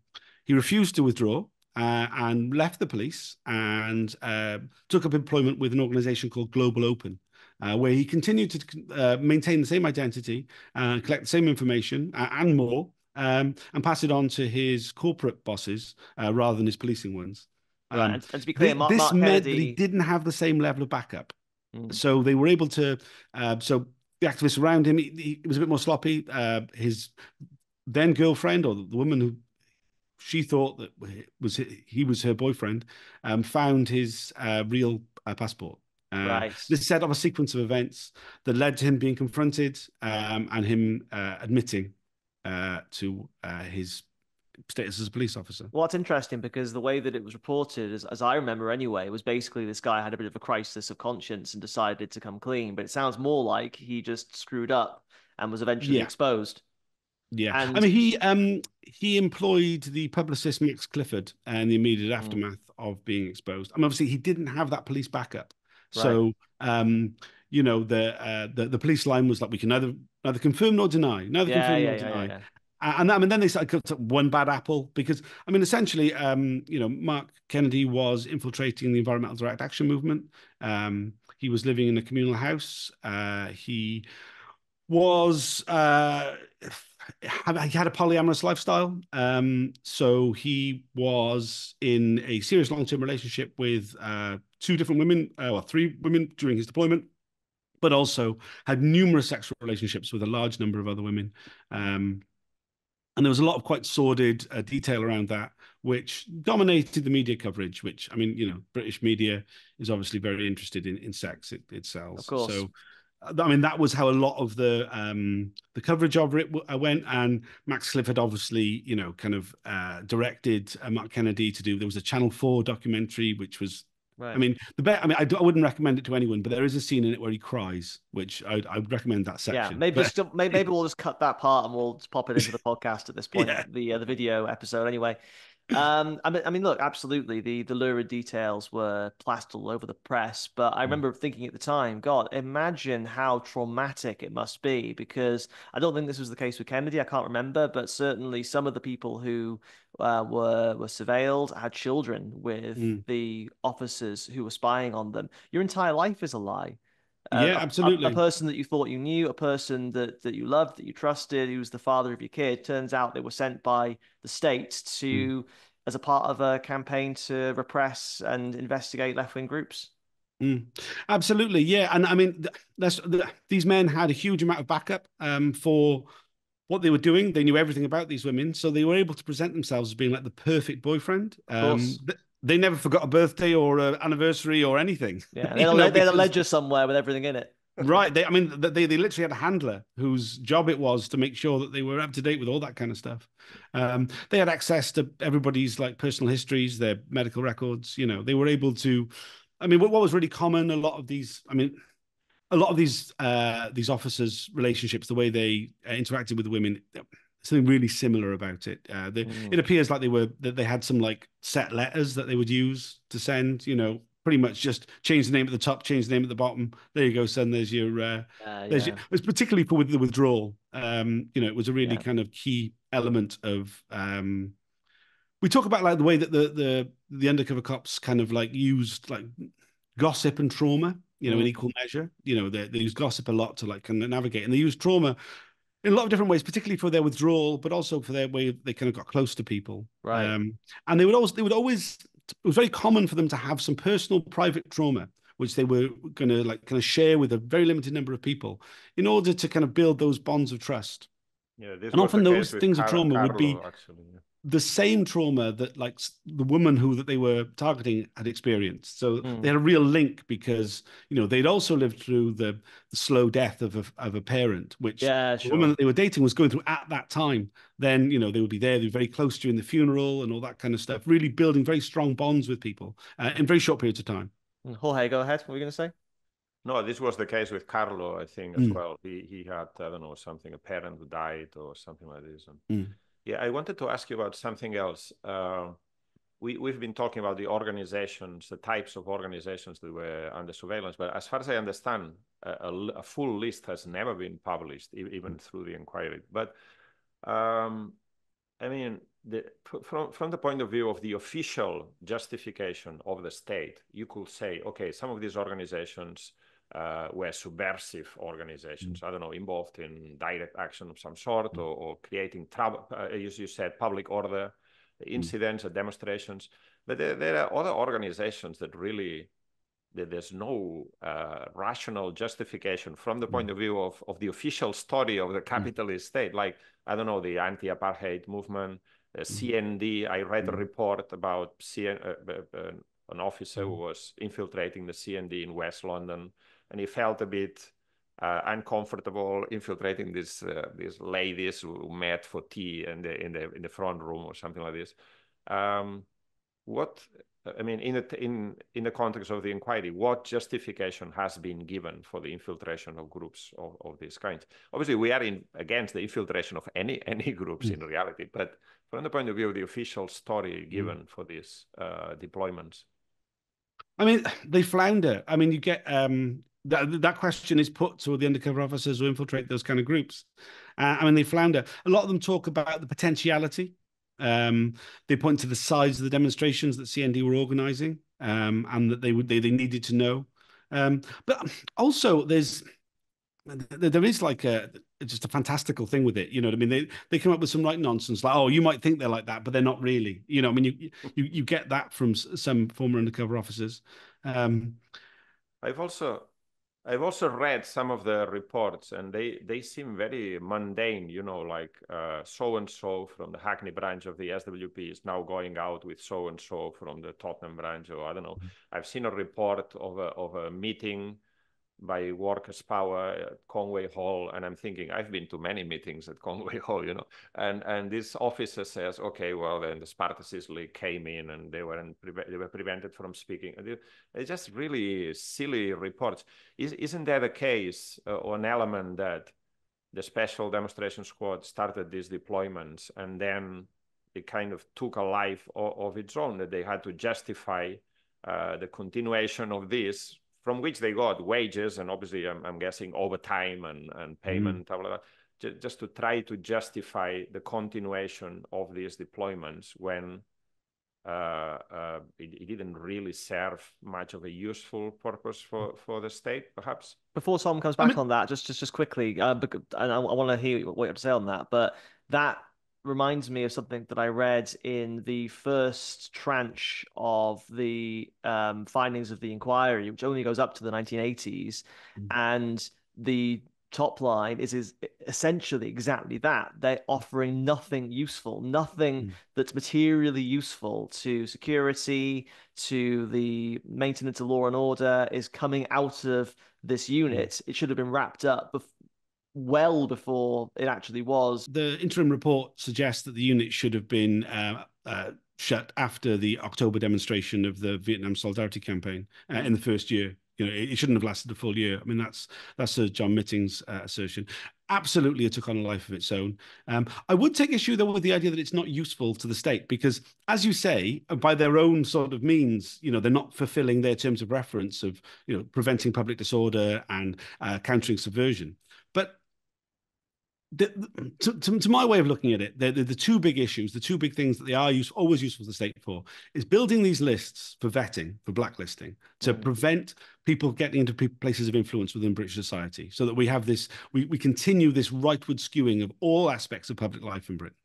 he refused to withdraw. Uh, and left the police and uh, took up employment with an organization called Global Open uh, where he continued to uh, maintain the same identity, uh, collect the same information uh, and more, um, and pass it on to his corporate bosses uh, rather than his policing ones. Um, and, and, to be clear, Mark, this Mark meant Kennedy... that he didn't have the same level of backup. Mm. So they were able to. Uh, so the activists around him, he, he was a bit more sloppy. his then girlfriend, or the woman who she thought that was he was her boyfriend, um, found his real passport. Uh, right. This set up a sequence of events that led to him being confronted um, and him uh, admitting uh, to uh, his status as a police officer. Well, it's interesting because the way that it was reported, as, as I remember anyway, was basically this guy had a bit of a crisis of conscience and decided to come clean. But it sounds more like he just screwed up and was eventually yeah. exposed. Yeah, and... I mean, he um he employed the publicist Max Clifford in the immediate hmm. aftermath mm. of being exposed. I mean, obviously, he didn't have that police backup. Right. So, um, you know, the, uh, the the police line was like, we can neither neither confirm nor deny, neither yeah, confirm yeah, nor yeah, deny. And I mean, then they started one bad apple because I mean, essentially, um, you know, Mark Kennedy was infiltrating the environmental direct action movement. Um, he was living in a communal house. Uh, he was uh, he had a polyamorous lifestyle. Um, so he was in a serious long term relationship with uh, two different women, uh, or three women during his deployment, but also had numerous sexual relationships with a large number of other women. Um, and there was a lot of quite sordid uh, detail around that, which dominated the media coverage. Which I mean, you know, British media is obviously very interested in, in sex. It, it sells. Of course. So I mean, that was how a lot of the um, the coverage of it uh, went. And Max Clifford obviously, you know, kind of uh, directed uh, Mark Kennedy to do. There was a Channel Four documentary, which was, right. I mean, the best. I mean, I, I, wouldn't recommend it to anyone, but there is a scene in it where he cries, which I, I would recommend that section. Yeah, maybe but... still, maybe, maybe we'll just cut that part and we'll just pop it into the podcast at this point, yeah. the uh, the video episode anyway. Um, I mean, I mean, look, absolutely, the the lurid details were plastered all over the press. But I mm. remember thinking at the time, God, imagine how traumatic it must be. Because I don't think this was the case with Kennedy. I can't remember, but certainly some of the people who uh, were were surveilled had children with mm. the officers who were spying on them. Your entire life is a lie. Uh, yeah, absolutely. A, a, person that you thought you knew, a person that, that you loved, that you trusted, who was the father of your kid. Turns out they were sent by the state to, mm. as a part of a campaign to repress and investigate left wing groups. Mm. Absolutely, yeah, and I mean, that's these men had a huge amount of backup um, for what they were doing. They knew everything about these women, so they were able to present themselves as being like the perfect boyfriend. Um, they never forgot a birthday or an anniversary or anything. Yeah, they had, a, they had a ledger somewhere with everything in it. right. They, I mean, they, they literally had a handler whose job it was to make sure that they were up to date with all that kind of stuff. Um, they had access to everybody's like personal histories, their medical records. You know, they were able to. I mean, what, what was really common, a lot of these, I mean, a lot of these uh, these officers' relationships, the way they uh, interacted with the women, something really similar about it. Uh, they, mm. It appears like they were that they had some like set letters that they would use to send. You know, pretty much just change the name at the top, change the name at the bottom. There you go, son. There's your. Uh, uh, there's yeah. your, it was particularly for with the withdrawal. Um, you know, it was a really yeah. kind of key element of. Um, we talk about like the way that the the the undercover cops kind of like used like gossip and trauma. You know, mm. in equal measure. You know, they, they use gossip a lot to like kind of navigate, and they use trauma in a lot of different ways, particularly for their withdrawal, but also for their way they kind of got close to people. Right. Um, and they would always, they would always, it was very common for them to have some personal private trauma, which they were going to like kind of share with a very limited number of people in order to kind of build those bonds of trust. Yeah, and often those things of trauma Carlo, would be actually, yeah the same trauma that like the woman who that they were targeting had experienced so Mm. they had a real link because you know they'd also lived through the, the slow death of a, of a parent which Yeah, the woman that they were dating was going through at that time then you know they would be there they'd be very close during the funeral and all that kind of stuff really building very strong bonds with people uh, in very short periods of time Mm, Jorge, go ahead. What were you going to say? No, this was the case with Carlo, I think, as Mm. well. He he had I don't know something, a parent who died or something like this. And Mm. Yeah, I wanted to ask you about something else. Uh, we we've been talking about the organizations, the types of organizations that were under surveillance, but as far as I understand, a full list has never been published, even through the inquiry. But um, I mean, the, from from the point of view of the official justification of the state, you could say, okay, some of these organizations uh, were subversive organizations. I don't know, involved in direct action of some sort, or, or creating trouble, uh, as you said, public order incidents or demonstrations. But there, there are other organizations that really that there's no uh, rational justification from the point of view of, of the official story of the capitalist state. Like, I don't know, the anti apartheid movement, uh, CND. I read a report about CN, uh, uh, uh, an officer who was infiltrating the CND in West London, and he felt a bit uh, uncomfortable infiltrating these uh, these ladies who met for tea in the in the in the front room or something like this. Um, what I mean, in the in in the context of the inquiry, what justification has been given for the infiltration of groups of, of this kind? Obviously, we are in against the infiltration of any any groups in reality, but from the point of view of the official story given for these uh, deployments. I mean, they flounder. I mean, you get um, that that question is put to the undercover officers who infiltrate those kind of groups. Uh, I mean, they flounder. A lot of them talk about the potentiality. Um, they point to the size of the demonstrations that CND were organising, um, and that they would they, they needed to know. Um, but also, there's there is like a just a fantastical thing with it. You know what I mean? They they come up with some right nonsense like, oh, you might think they're like that, but they're not really. You know, I mean, you you you get that from some former undercover officers. Um, I've also I've also read some of the reports, and they they seem very mundane. You know, like so and so from the Hackney branch of the SWP is now going out with so and so from the Tottenham branch, or I don't know. Mm-hmm. I've seen a report of a of a meeting by Workers' Power at Conway Hall, and I'm thinking I've been to many meetings at Conway Hall, you know, and and this officer says, okay, well then the Spartacist League came in and they weren't they were prevented from speaking. It's just really silly reports. Is, isn't that a case uh, or an element that the Special Demonstration Squad started these deployments and then it kind of took a life of, of its own that they had to justify uh, the continuation of this from which they got wages and obviously I'm, I'm guessing overtime and, and payment, blah, blah, blah, ju- just to try to justify the continuation of these deployments when uh, uh, it, it didn't really serve much of a useful purpose for, for the state, perhaps. Before Tom comes back on that, just just just quickly, uh, and I, I want to hear what you have to say on that. But that reminds me of something that I read in the first tranche of the um, findings of the inquiry, which only goes up to the 1980s, and the top line is is essentially exactly that. They're offering nothing useful nothing Mm. that's materially useful to security to the maintenance of law and order is coming out of this unit. It should have been wrapped up well before it actually was the interim report suggests that the unit should have been uh, uh, shut after the October demonstration of the Vietnam Solidarity Campaign uh, in the first year. You know, it, shouldn't have lasted a full year. I mean, that's that's Sir John Mitting's uh, assertion. Absolutely, it took on a life of its own. Um, I would take issue though with the idea that it's not useful to the state because, as you say, by their own sort of means, you know, they're not fulfilling their terms of reference of you know preventing public disorder and uh, countering subversion. The, to, to, to, my way of looking at it, the, the, the, two big issues, the two big things that they are use, always useful to the state for, is building these lists for vetting, for blacklisting, to mm. prevent people getting into places of influence within British society, so that we have this, we, we continue this rightward skewing of all aspects of public life in Britain.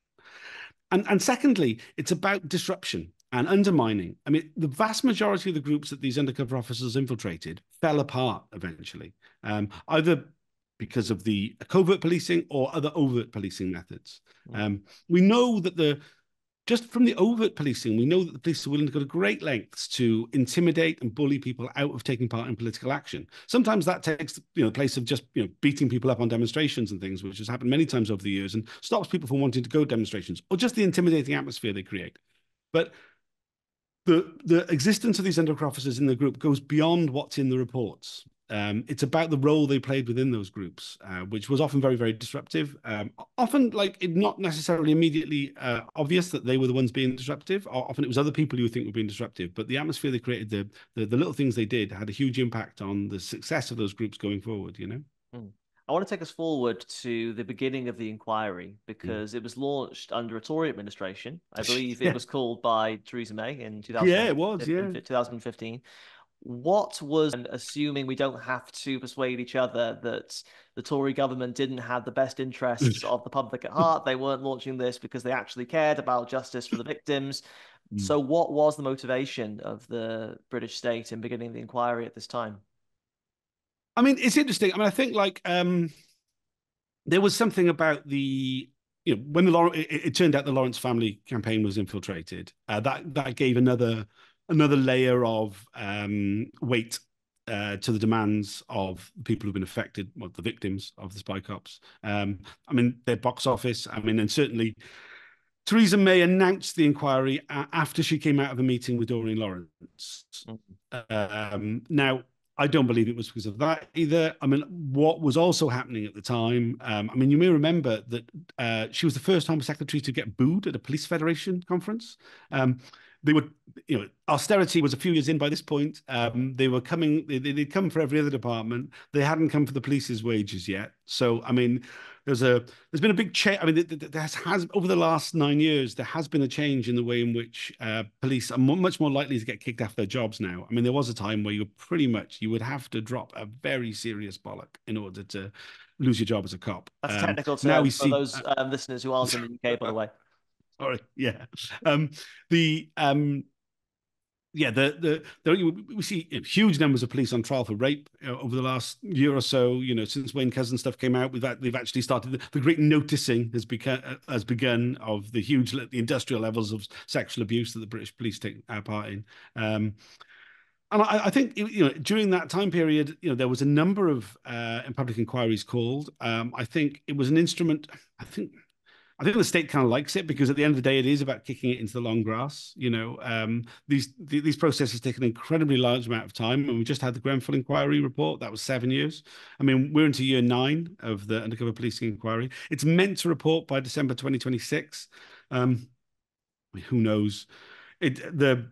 And, and secondly, it's about disruption and undermining. I mean, the vast majority of the groups that these undercover officers infiltrated fell apart eventually, um, either because of the covert policing or other overt policing methods. Mm. Um, we know that the just from the overt policing, we know that the police are willing to go to great lengths to intimidate and bully people out of taking part in political action. Sometimes that takes you know the place of just you know beating people up on demonstrations and things, which has happened many times over the years and stops people from wanting to go to demonstrations or just the intimidating atmosphere they create. But the the existence of these undercover officers in the group goes beyond what's in the reports. Um, it's about the role they played within those groups, uh, which was often very, very disruptive. Um, often, like, it not necessarily immediately uh, obvious that they were the ones being disruptive. Often, it was other people you think were being disruptive. But the atmosphere they created, the, the, the little things they did, had a huge impact on the success of those groups going forward. You know. Mm. I want to take us forward to the beginning of the inquiry hmm. because mm. it was launched under a Tory administration. I believe yeah. it was called by Theresa May in 2000, yeah, it was, yeah. 2015 what was and assuming we don't have to persuade each other that the Tory government didn't have the best interests of the public at heart. They weren't launching this because they actually cared about justice for the victims. Mm. So, what was the motivation of the British state in beginning the inquiry at this time? I mean, it's interesting. I mean, I think like um, there was something about the you know when the Lawrence, it, it, turned out the Lawrence family campaign was infiltrated. Uh, that that gave another another layer of um, weight uh, to the demands of people who've been affected, well, the victims of the spy cops. Um, I mean, their box office. I mean, and certainly Theresa May announced the inquiry after she came out of a meeting with Doreen Lawrence. Mm-hmm. Um, now, I don't believe it was because of that either. I mean, what was also happening at the time, um, I mean, you may remember that uh, she was the first Home Secretary to get booed at a police federation conference. Um, they were, you know, austerity was a few years in by this point. Um, they were coming, they, would come for every other department. They hadn't come for the police's wages yet. So, I mean, there's a, there's been a big change. I mean, there has, has, over the last nine years, there has been a change in the way in which uh, police are much more likely to get kicked off their jobs now. I mean, there was a time where you pretty much, you would have to drop a very serious bollock in order to lose your job as a cop. That's um, technical term now we for see, those uh, listeners who aren't in the UK, by the way. Sorry, yeah. Um, the um, yeah, the, the the we see huge numbers of police on trial for rape over the last year or so. You know, since Wayne Couzens stuff came out, we've they've actually started the, the great noticing has begun has begun of the huge the industrial levels of sexual abuse that the British police take uh, part in. Um, and I, I, think you know during that time period, you know there was a number of uh, public inquiries called. Um, I think it was an instrument. I think I think the state kind of likes it because at the end of the day, it is about kicking it into the long grass. You know, um, these these processes take an incredibly large amount of time, and we just had the Grenfell inquiry report. That was seven years. I mean, we're into year nine of the undercover policing inquiry. It's meant to report by December 2026. Um, who knows? It the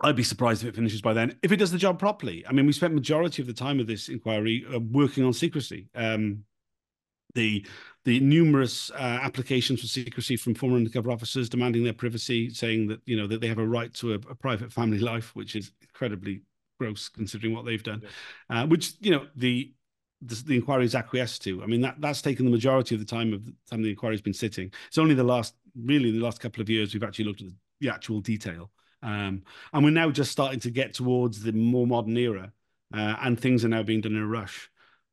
I'd be surprised if it finishes by then. If it does the job properly, I mean, we spent majority of the time of this inquiry uh, working on secrecy. Um, the the numerous uh, applications for secrecy from former undercover officers demanding their privacy, saying that you know that they have a right to a, a private family life, which is incredibly gross considering what they've done. Yeah. Uh, which you know the, the the inquiry is acquiesced to. I mean that that's taken the majority of the time of the time the inquiry's been sitting. It's only the last really the last couple of years we've actually looked at the, the actual detail, um, and we're now just starting to get towards the more modern era, uh, and things are now being done in a rush.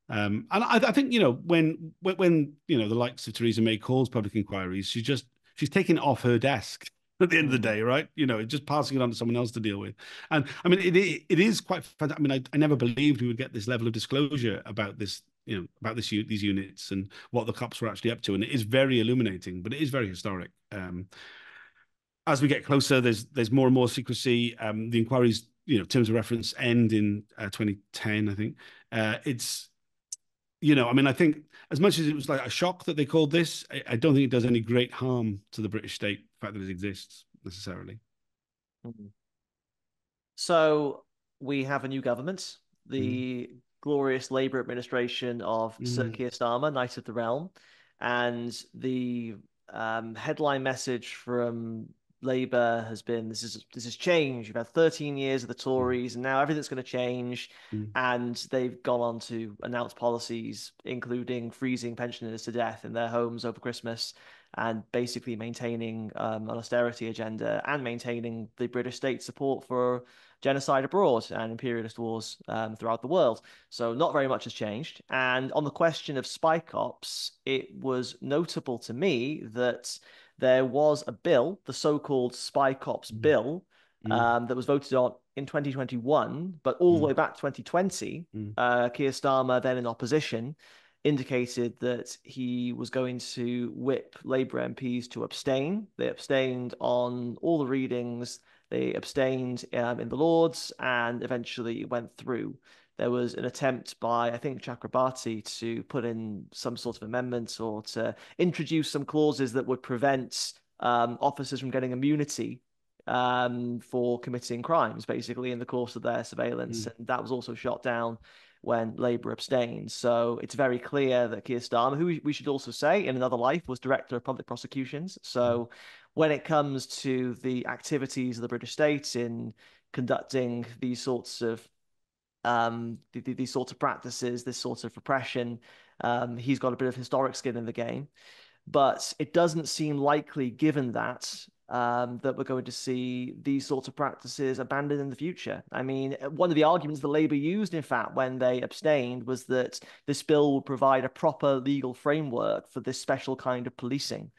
Um, and I, I, think you know when, when when you know the likes of Theresa May calls public inquiries, she just she's taking it off her desk at the end of the day, right? You know, just passing it on to someone else to deal with. And I mean, it it is quite. I mean, I, I never believed we would get this level of disclosure about this, you know, about this these units and what the cops were actually up to, and it is very illuminating, but it is very historic. Um, as we get closer, there's there's more and more secrecy. Um, the inquiries, you know, terms of reference end in uh, 2010, I think. Uh, it's you know, I mean, I think as much as it was like a shock that they called this, I, I don't think it does any great harm to the British state, the fact that it exists necessarily. Mm-hmm. So we have a new government, the mm. glorious Labour administration of mm. Sir Keir Starmer, Knight of the Realm. And the um, headline message from Labour has been this is this has changed. You've had 13 years of the Tories, and now everything's going to change. Mm. And they've gone on to announce policies, including freezing pensioners to death in their homes over Christmas, and basically maintaining um, an austerity agenda and maintaining the British state support for genocide abroad and imperialist wars um, throughout the world. So not very much has changed. And on the question of spy cops, it was notable to me that there was a bill, the so-called Spy Cops mm. Bill, mm. Um, that was voted on in 2021, but all mm. the way back 2020, mm. uh, Keir Starmer, then in opposition, indicated that he was going to whip Labour MPs to abstain. They abstained on all the readings. They abstained um, in the Lords, and eventually went through there was an attempt by, I think, Chakrabarti to put in some sort of amendments or to introduce some clauses that would prevent um, officers from getting immunity um, for committing crimes, basically, in the course of their surveillance. Mm. And that was also shot down when Labour abstained. So it's very clear that Keir Starmer, who we should also say in another life was Director of Public Prosecutions. So mm. when it comes to the activities of the British state in conducting these sorts of um, these sorts of practices, this sort of repression. Um, he's got a bit of historic skin in the game, but it doesn't seem likely, given that, um, that we're going to see these sorts of practices abandoned in the future. I mean, one of the arguments the Labour used, in fact, when they abstained, was that this bill would provide a proper legal framework for this special kind of policing.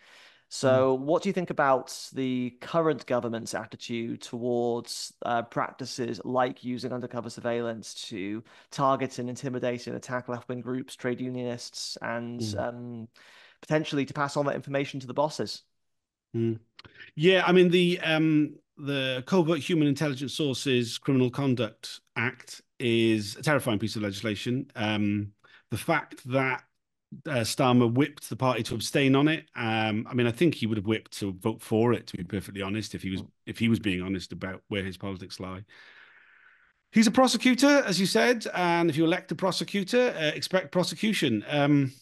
So, mm. what do you think about the current government's attitude towards uh, practices like using undercover surveillance to target and intimidate and attack left wing groups, trade unionists, and mm. um, potentially to pass on that information to the bosses? Mm. Yeah, I mean the um, the Covert Human Intelligence Sources Criminal Conduct Act is a terrifying piece of legislation. Um, the fact that uh, Starmer whipped the party to abstain on it. Um, I mean, I think he would have whipped to vote for it. To be perfectly honest, if he was if he was being honest about where his politics lie. He's a prosecutor, as you said, and if you elect a prosecutor, uh, expect prosecution. Um,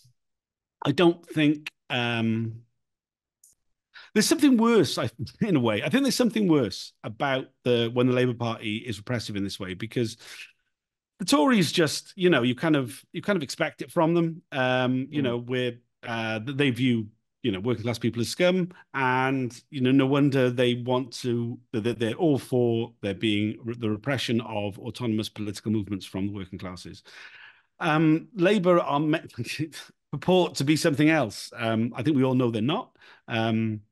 I don't think um, there's something worse. I, in a way, I think there's something worse about the when the Labour Party is repressive in this way because the Tories just, you know, you kind of you kind of expect it from them. Um, you mm. know, where uh, they view you know working class people as scum, and you know, no wonder they want to. They're, they're all for there being the repression of autonomous political movements from the working classes. Um, Labour are purport to be something else. Um, I think we all know they're not. Um,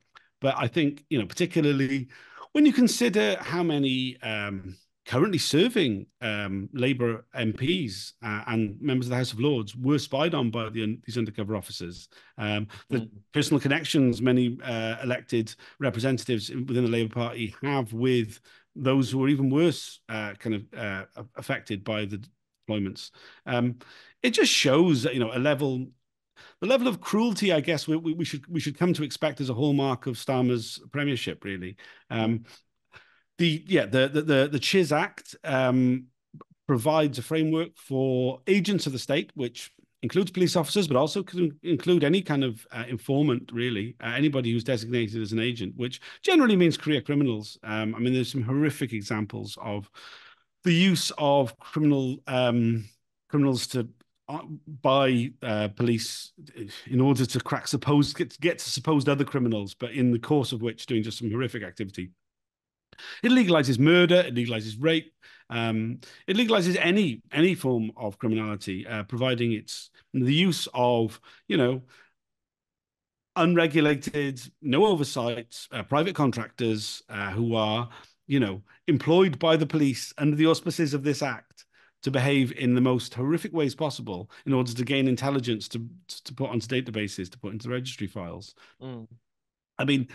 but I think you know, particularly when you consider how many um, currently serving um, Labour MPs uh, and members of the House of Lords were spied on by the, these undercover officers. Um, the mm. personal connections many uh, elected representatives within the Labour Party have with those who are even worse uh, kind of uh, affected by the deployments. Um, it just shows that you know a level the level of cruelty, I guess, we, we, should we should come to expect as a hallmark of Starmer's premiership. Really, um, the yeah the the the, the Act um, provides a framework for agents of the state, which includes police officers, but also could include any kind of uh, informant, really, uh, anybody who's designated as an agent, which generally means career criminals. Um, I mean, there's some horrific examples of the use of criminal um, criminals to uh, by uh, police in order to crack supposed get to supposed other criminals, but in the course of which doing just some horrific activity. It legalizes murder. It legalizes rape. Um, it legalizes any any form of criminality, uh, providing it's the use of you know unregulated, no oversight, uh, private contractors uh, who are you know employed by the police under the auspices of this act to behave in the most horrific ways possible in order to gain intelligence to to put onto databases, to put into registry files. Mm. I mean,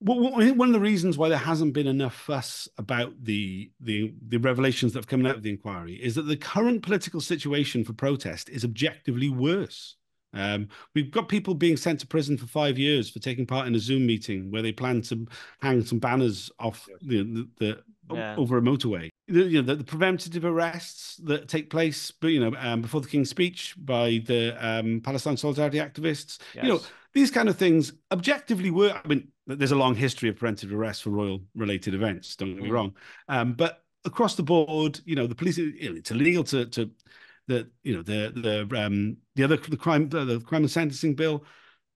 one of the reasons why there hasn't been enough fuss about the, the the revelations that have come out of the inquiry is that the current political situation for protest is objectively worse. Um, we've got people being sent to prison for five years for taking part in a Zoom meeting where they plan to hang some banners off the, the, the yeah. over a motorway. The, you know, the, the, preventative arrests that take place, but you know, um, before the King's Speech by the um, Palestine Solidarity activists. Yes. You know, these kind of things objectively were. I mean, there's a long history of preventative arrests for royal-related events. Don't get me mm. wrong, um, but across the board, you know, the police. It's illegal to to the you know the the um the other the crime the, the crime and sentencing bill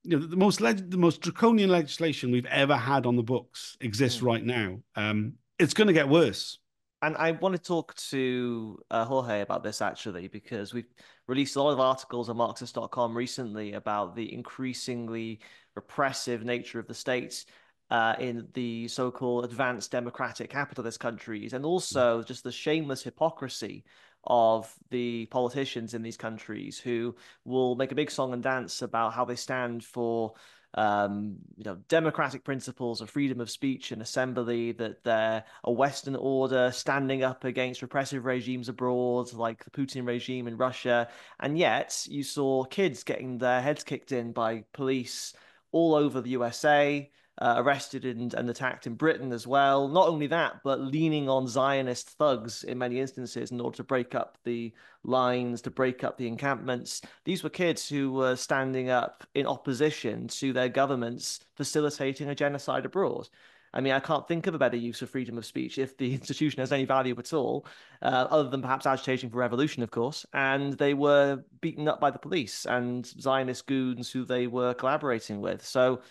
you know the most leg- the most draconian legislation we've ever had on the books exists mm. right now um it's going to get worse and I want to talk to uh, Jorge about this actually, because we've released a lot of articles on Marxist.com recently about the increasingly repressive nature of the state uh, in the so called advanced democratic capitalist countries, and also just the shameless hypocrisy of the politicians in these countries who will make a big song and dance about how they stand for um, you know, democratic principles of freedom of speech and assembly, that they're a Western order standing up against repressive regimes abroad, like the Putin regime in Russia. And yet you saw kids getting their heads kicked in by police all over the USA uh, arrested and, and attacked in Britain as well. Not only that, but leaning on Zionist thugs in many instances in order to break up the lines, to break up the encampments. These were kids who were standing up in opposition to their governments facilitating a genocide abroad. I mean, I can't think of a better use of freedom of speech if the institution has any value at all, uh, other than perhaps agitating for revolution, of course. And they were beaten up by the police and Zionist goons who they were collaborating with. So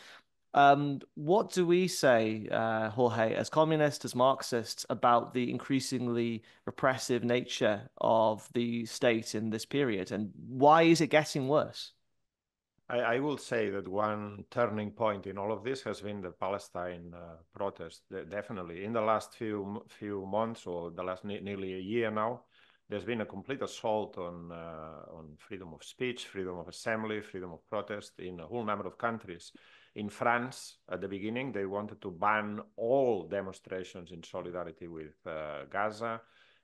um, what do we say, uh, Jorge, as communists, as Marxists, about the increasingly repressive nature of the state in this period, and why is it getting worse? I, I will say that one turning point in all of this has been the Palestine uh, protest. Definitely, in the last few few months or the last ne nearly a year now, there's been a complete assault on uh, on freedom of speech, freedom of assembly, freedom of protest in a whole number of countries in France, at the beginning, they wanted to ban all demonstrations in solidarity with uh, Gaza.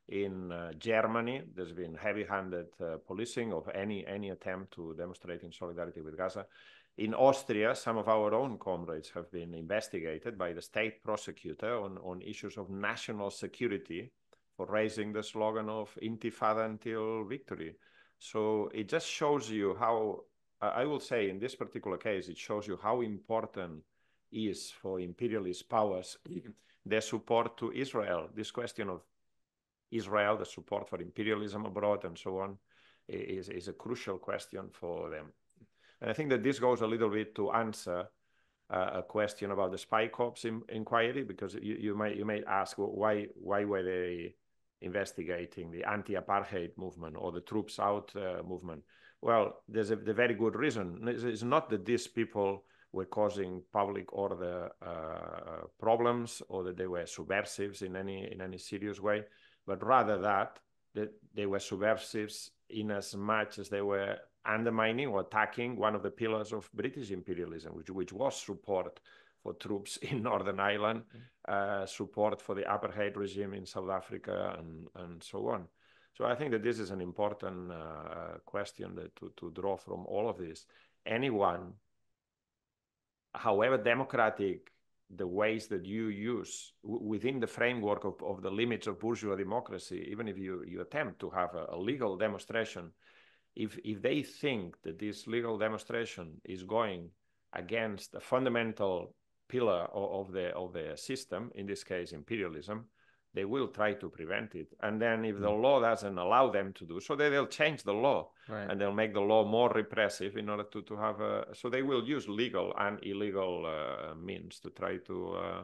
In uh, Germany, there's been heavy-handed uh, policing of any any attempt to demonstrate in solidarity with Gaza. In Austria, some of our own comrades have been investigated by the state prosecutor on, on issues of national security for raising the slogan of Intifada until victory. So it just shows you how I will say in this particular case, it shows you how important is for imperialist powers their support to Israel. This question of Israel, the support for imperialism abroad, and so on, is, is a crucial question for them. And I think that this goes a little bit to answer uh, a question about the spy cops in, inquiry, because you, you might you may ask well, why why were they investigating the anti-apartheid movement or the troops out uh, movement? Well, there's a the very good reason. It's not that these people were causing public order uh, problems or that they were subversives in any in any serious way, but rather that that they were subversives in as much as they were undermining or attacking one of the pillars of British imperialism, which which was support for troops in Northern Ireland, mm. uh, support for the apartheid regime in South Africa, and and so on. So I think that this is an important uh, question that to, to draw from all of this. Anyone, however democratic the ways that you use within the framework of, of the limits of bourgeois democracy, even if you, you attempt to have a, a legal demonstration, if, if they think that this legal demonstration is going against a fundamental pillar of, of the of the system, in this case imperialism, they will try to prevent it. And then if the mm. law doesn't allow them to do so, they, they'll change the law right. and they'll make the law more repressive in order to, to have a, so they will use legal and illegal uh, means to try to, uh,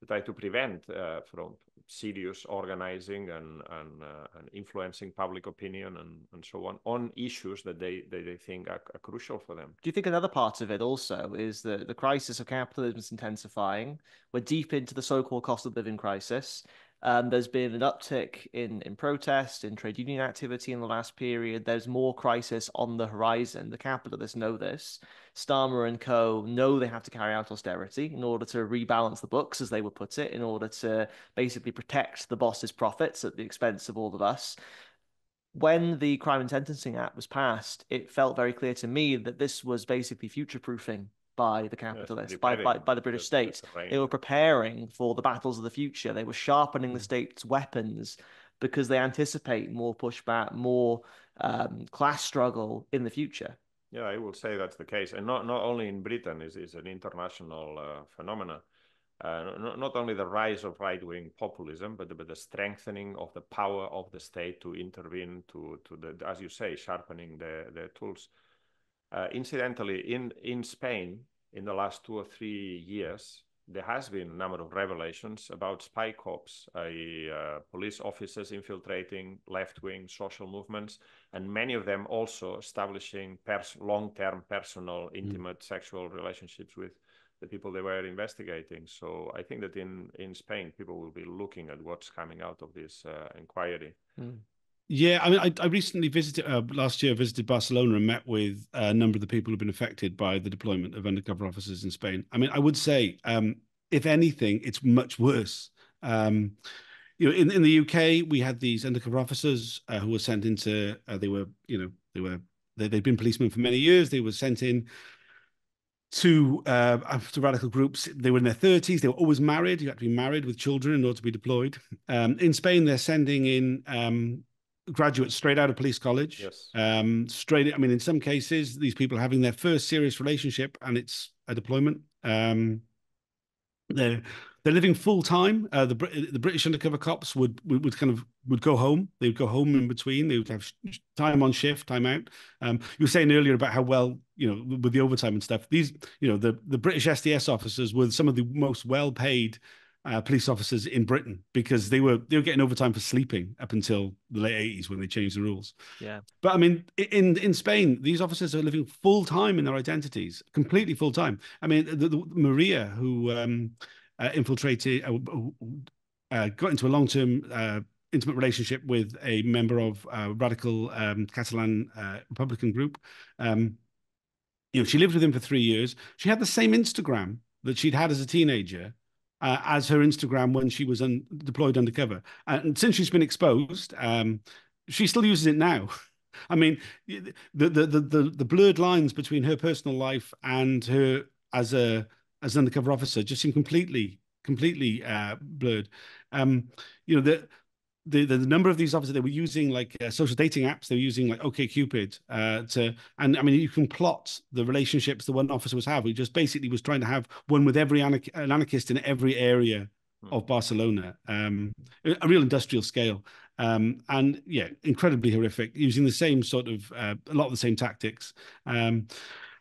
to try to prevent uh, from serious organizing and, and, uh, and, influencing public opinion and, and so on on issues that they, they, they think are, are, crucial for them. Do you think another part of it also is that the crisis of capitalism is intensifying? We're deep into the so-called cost of living crisis. Um, there's been an uptick in, in protest, in trade union activity in the last period. There's more crisis on the horizon. The capitalists know this. Starmer and co know they have to carry out austerity in order to rebalance the books, as they would put it, in order to basically protect the boss's profits at the expense of all of us. When the Crime and Sentencing Act was passed, it felt very clear to me that this was basically future proofing by the capitalists, by, by, by the British state. They were preparing for the battles of the future. They were sharpening the mm. state's weapons because they anticipate more pushback, more um, class struggle in the future. Yeah, I will say that's the case, and not not only in Britain is is an international uh, phenomenon. Uh, not, not, only the rise of right-wing populism, but the, but the strengthening of the power of the state to intervene, to to the as you say, sharpening the the tools. Uh, incidentally, in in Spain, in the last two or three years, there has been a number of revelations about spy cops, uh, police officers infiltrating left-wing social movements, and many of them also establishing pers- long-term, personal, mm. intimate mm. sexual relationships with the people they were investigating. So I think that in in Spain, people will be looking at what's coming out of this uh, inquiry. Mm. Yeah, I mean, I, I recently visited uh, last year. Visited Barcelona and met with a number of the people who've been affected by the deployment of undercover officers in Spain. I mean, I would say, um, if anything, it's much worse. Um, you know, in in the UK, we had these undercover officers uh, who were sent into. Uh, they were, you know, they were they, they'd been policemen for many years. They were sent in to uh, to radical groups. They were in their thirties. They were always married. You had to be married with children in order to be deployed. Um, in Spain, they're sending in um, graduates straight out of police college. Yes. Um, straight. I mean, in some cases, these people are having their first serious relationship, and it's a deployment. Um, they're they're living full time. Uh, the the British undercover cops would, would, would kind of would go home. They would go home in between. They would have time on shift, time out. Um, you were saying earlier about how well you know with the overtime and stuff. These you know the the British SDS officers were some of the most well paid uh, police officers in Britain because they were they were getting overtime for sleeping up until the late eighties when they changed the rules. Yeah, but I mean, in in Spain, these officers are living full time in their identities, completely full time. I mean, the, the, Maria who um, uh, infiltrated, uh, uh got into a long term. Uh, intimate relationship with a member of a radical um, Catalan uh, Republican group. Um, you know, she lived with him for three years. She had the same Instagram that she'd had as a teenager uh, as her Instagram when she was un- deployed undercover. And since she's been exposed, um, she still uses it now. I mean, the, the the the the blurred lines between her personal life and her as a as an undercover officer just seem completely completely uh, blurred. Um, you know, the the, the number of these officers they were using like uh, social dating apps they were using like OkCupid uh, to and I mean you can plot the relationships the one officer was having. Just basically was trying to have one with every an anarchist in every area hmm. of Barcelona um, a real industrial scale. Um, and yeah incredibly horrific using the same sort of uh, a lot of the same tactics. Um,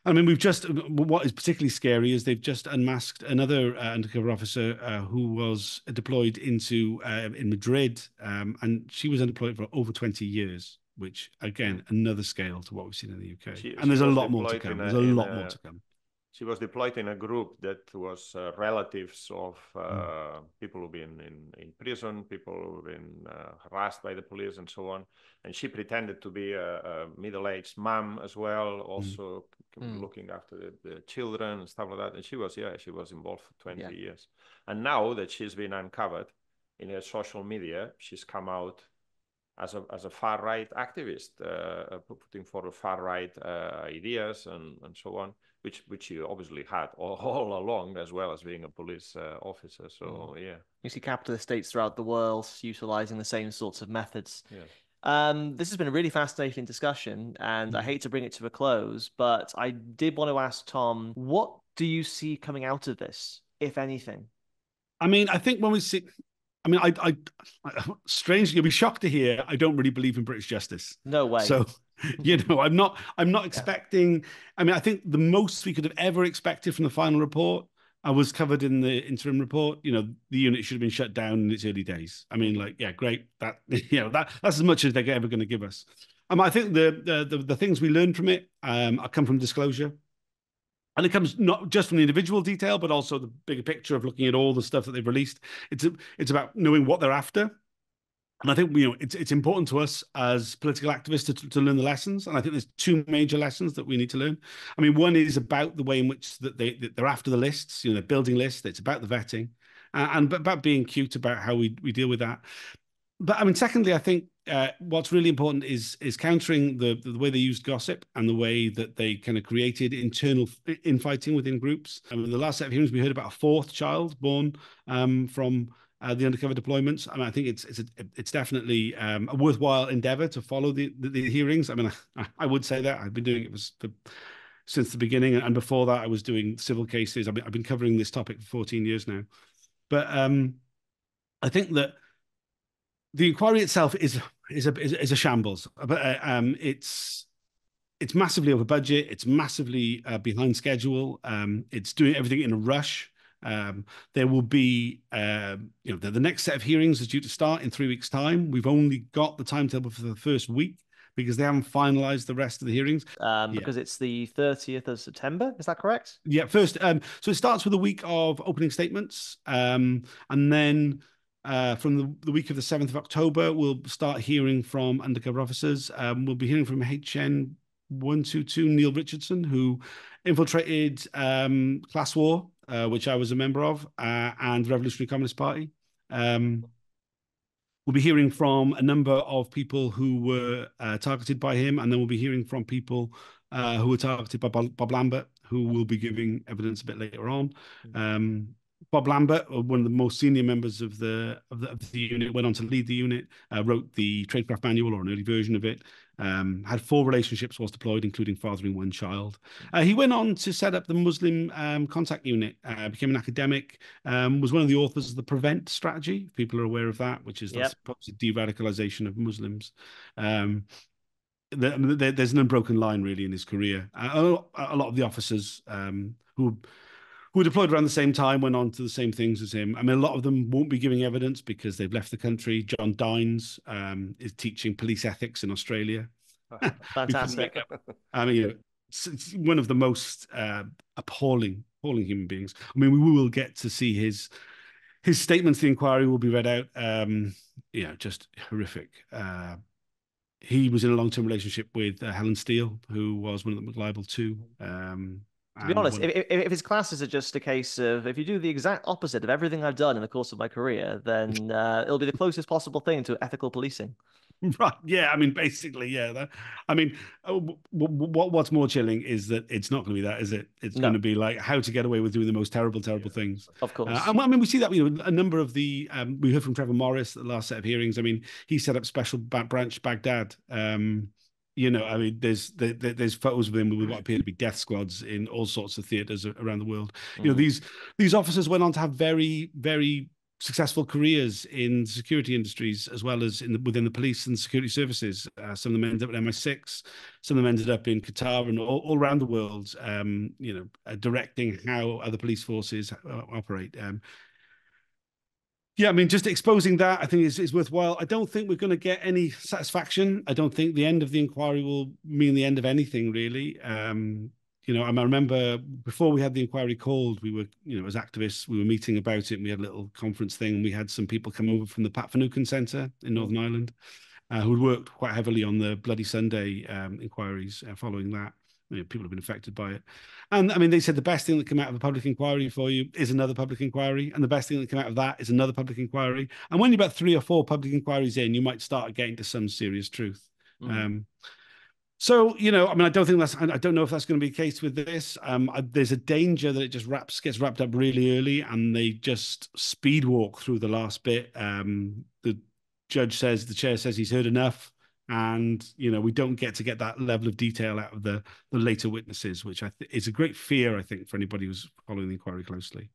I mean, we've just what is particularly scary is they've just unmasked another uh, undercover officer uh, who was deployed into uh, in Madrid, um, and she was undeployed for over twenty years. Which again, another scale to what we've seen in the UK. She, and there's a lot more to come. There's a lot more to come. She was deployed in a group that was uh, relatives of uh, mm. people who've been in, in prison, people who've been uh, harassed by the police, and so on. And she pretended to be a, a middle-aged mom as well, mm. also mm. looking after the, the, children and stuff like that. And she was, yeah, she was involved for 20 yeah. years. And now that she's been uncovered in her social media, she's come out as a as a far right activist, uh, putting forward far right uh, ideas and and so on which which you obviously had all, all along, as well as being a police uh, officer. So mm. yeah, you see capitalist states throughout the world utilizing the same sorts of methods. Yeah. Um, this has been a really fascinating discussion, and mm. I hate to bring it to a close, but I did want to ask Tom, what do you see coming out of this, if anything? I mean, I think when we see, I mean, I, I, I strangely, you'll be shocked to hear I don't really believe in British justice. No way. So you know, I'm not I'm not expecting. I mean, I think the most we could have ever expected from the final report I was covered in the interim report. You know, the unit should have been shut down in its early days. I mean, like, yeah, great. That you know, that that's as much as they're ever going to give us. Um, I think the, the the, the things we learned from it um, come from disclosure, and it comes not just from the individual detail, but also the bigger picture of looking at all the stuff that they've released. It's it's about knowing what they're after and I think you know it's it's important to us as political activists to, to learn the lessons. And I think there's two major lessons that we need to learn. I mean, one is about the way in which that they that they're after the lists. You know, they're building lists. It's about the vetting, uh, and about being cute about how we we deal with that. but I mean, secondly, I think uh, what's really important is is countering the the way they used gossip and the way that they kind of created internal infighting within groups. I mean, the last set of hearings we heard about a fourth child born um, from uh, the undercover deployments. I mean, I think it's it's a, it's definitely um, a worthwhile endeavor to follow the, the, the hearings. I mean, I, I, would say that I've been doing it for, since the beginning, and before that, I was doing civil cases. I've been, I've been covering this topic for 14 years now, but um, I think that the inquiry itself is is a is a shambles. But uh, um, it's it's massively over budget. It's massively uh, behind schedule. Um, it's doing everything in a rush. Um, there will be, uh, you know, the, the, next set of hearings is due to start in three weeks' time. We've only got the timetable for the first week because they haven't finalized the rest of the hearings. Um, because it's the 30th of September. Is that correct? Yeah, first. Um, so it starts with a week of opening statements. Um, and then uh, from the, the, week of the 7th of October, we'll start hearing from undercover officers. Um, we'll be hearing from HN 122 Neil Richardson, who infiltrated um, class war, uh, which I was a member of, uh, and the Revolutionary Communist Party. Um, we'll be hearing from a number of people who were uh, targeted by him, and then we'll be hearing from people uh, who were targeted by Bob Lambert, who will be giving evidence a bit later on. Mm. Um, Bob Lambert, uh, one of the most senior members of the of the, of the unit, went on to lead the unit, uh, wrote the tradecraft manual or an early version of it. Um, had four relationships whilst deployed, including fathering one child. Uh, he went on to set up the Muslim um, contact unit, uh, became an academic, um, was one of the authors of the Prevent strategy. People are aware of that, which is yep. the de-radicalization of Muslims. Um, there's an unbroken line really in his career. Uh, a lot of the officers um, who who deployed around the same time went on to the same things as him. I mean, a lot of them won't be giving evidence because they've left the country. John Dines um, is teaching police ethics in Australia. fantastic. I mean, you know, it's one of the most uh, appalling, appalling human beings. I mean, we will get to see his his statements. The inquiry will be read out. Um, you know, just horrific. Uh, he was in a long term relationship with uh, Helen Steel, who was one of the McLibel Two. Um, to be honest, if, if, his classes are just a case of if you do the exact opposite of everything I've done in the course of my career, then uh, it'll be the closest possible thing to ethical policing. Right. Yeah. I mean, basically, yeah. That, I mean, what, uh, what's more chilling is that it's not going to be that, is it? It's no. going to be like how to get away with doing the most terrible, terrible things. Of course. Uh, I mean, we see that. You know, a number of the um, we heard from Trevor Morris at the last set of hearings. I mean, he set up special branch Baghdad. Um, you know, I mean, there's there, there's photos of them with what appear to be death squads in all sorts of theaters around the world. Mm. You know, mm. these these officers went on to have very very successful careers in security industries as well as in the, within the police and security services. Uh, some of them ended up at MI6, some of them ended up in Qatar and all, all around the world. Um, you know, uh, directing how other police forces uh, operate. Um, yeah, I mean, just exposing that, I think is, is worthwhile. I don't think we're going to get any satisfaction. I don't think the end of the inquiry will mean the end of anything, really. Um, you know, I remember before we had the inquiry called, we were, you know, as activists, we were meeting about it. And we had a little conference thing. And we had some people come over from the Pat Finucane Centre in Northern Ireland, uh, who had worked quite heavily on the Bloody Sunday um, inquiries uh, following that you know, people have been affected by it. And I mean, they said the best thing that came out of a public inquiry for you is another public inquiry, and the best thing that came out of that is another public inquiry. And when you're about three or four public inquiries in, you might start getting to some serious truth. Mm. Um, so you know, I mean, I don't think that's. I don't know if that's going to be the case with this. Um, I, there's a danger that it just wraps gets wrapped up really early, and they just speed walk through the last bit. Um, the judge says, the chair says he's heard enough and you know we don't get to get that level of detail out of the the later witnesses which i th- is a great fear i think for anybody who's following the inquiry closely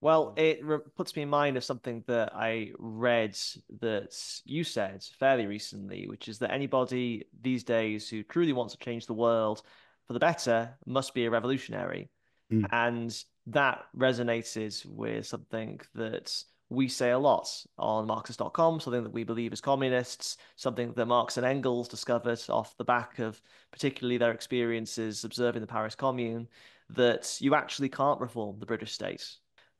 well it re- puts me in mind of something that i read that you said fairly recently which is that anybody these days who truly wants to change the world for the better must be a revolutionary mm. and that resonated with something that we say a lot on Marxist.com, something that we believe as communists, something that Marx and Engels discovered off the back of particularly their experiences observing the Paris Commune, that you actually can't reform the British state.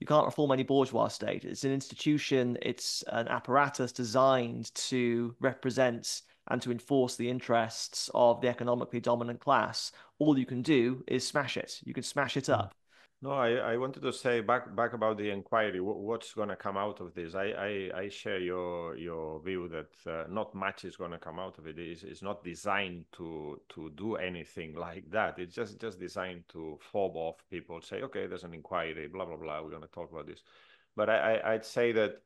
You can't reform any bourgeois state. It's an institution, it's an apparatus designed to represent and to enforce the interests of the economically dominant class. All you can do is smash it. You can smash it up. No, I, I wanted to say back back about the inquiry. What's going to come out of this? I, I, I share your your view that uh, not much is going to come out of it. It's, it's not designed to to do anything like that. It's just just designed to fob off people. Say, okay, there's an inquiry. Blah blah blah. We're going to talk about this. But I, I I'd say that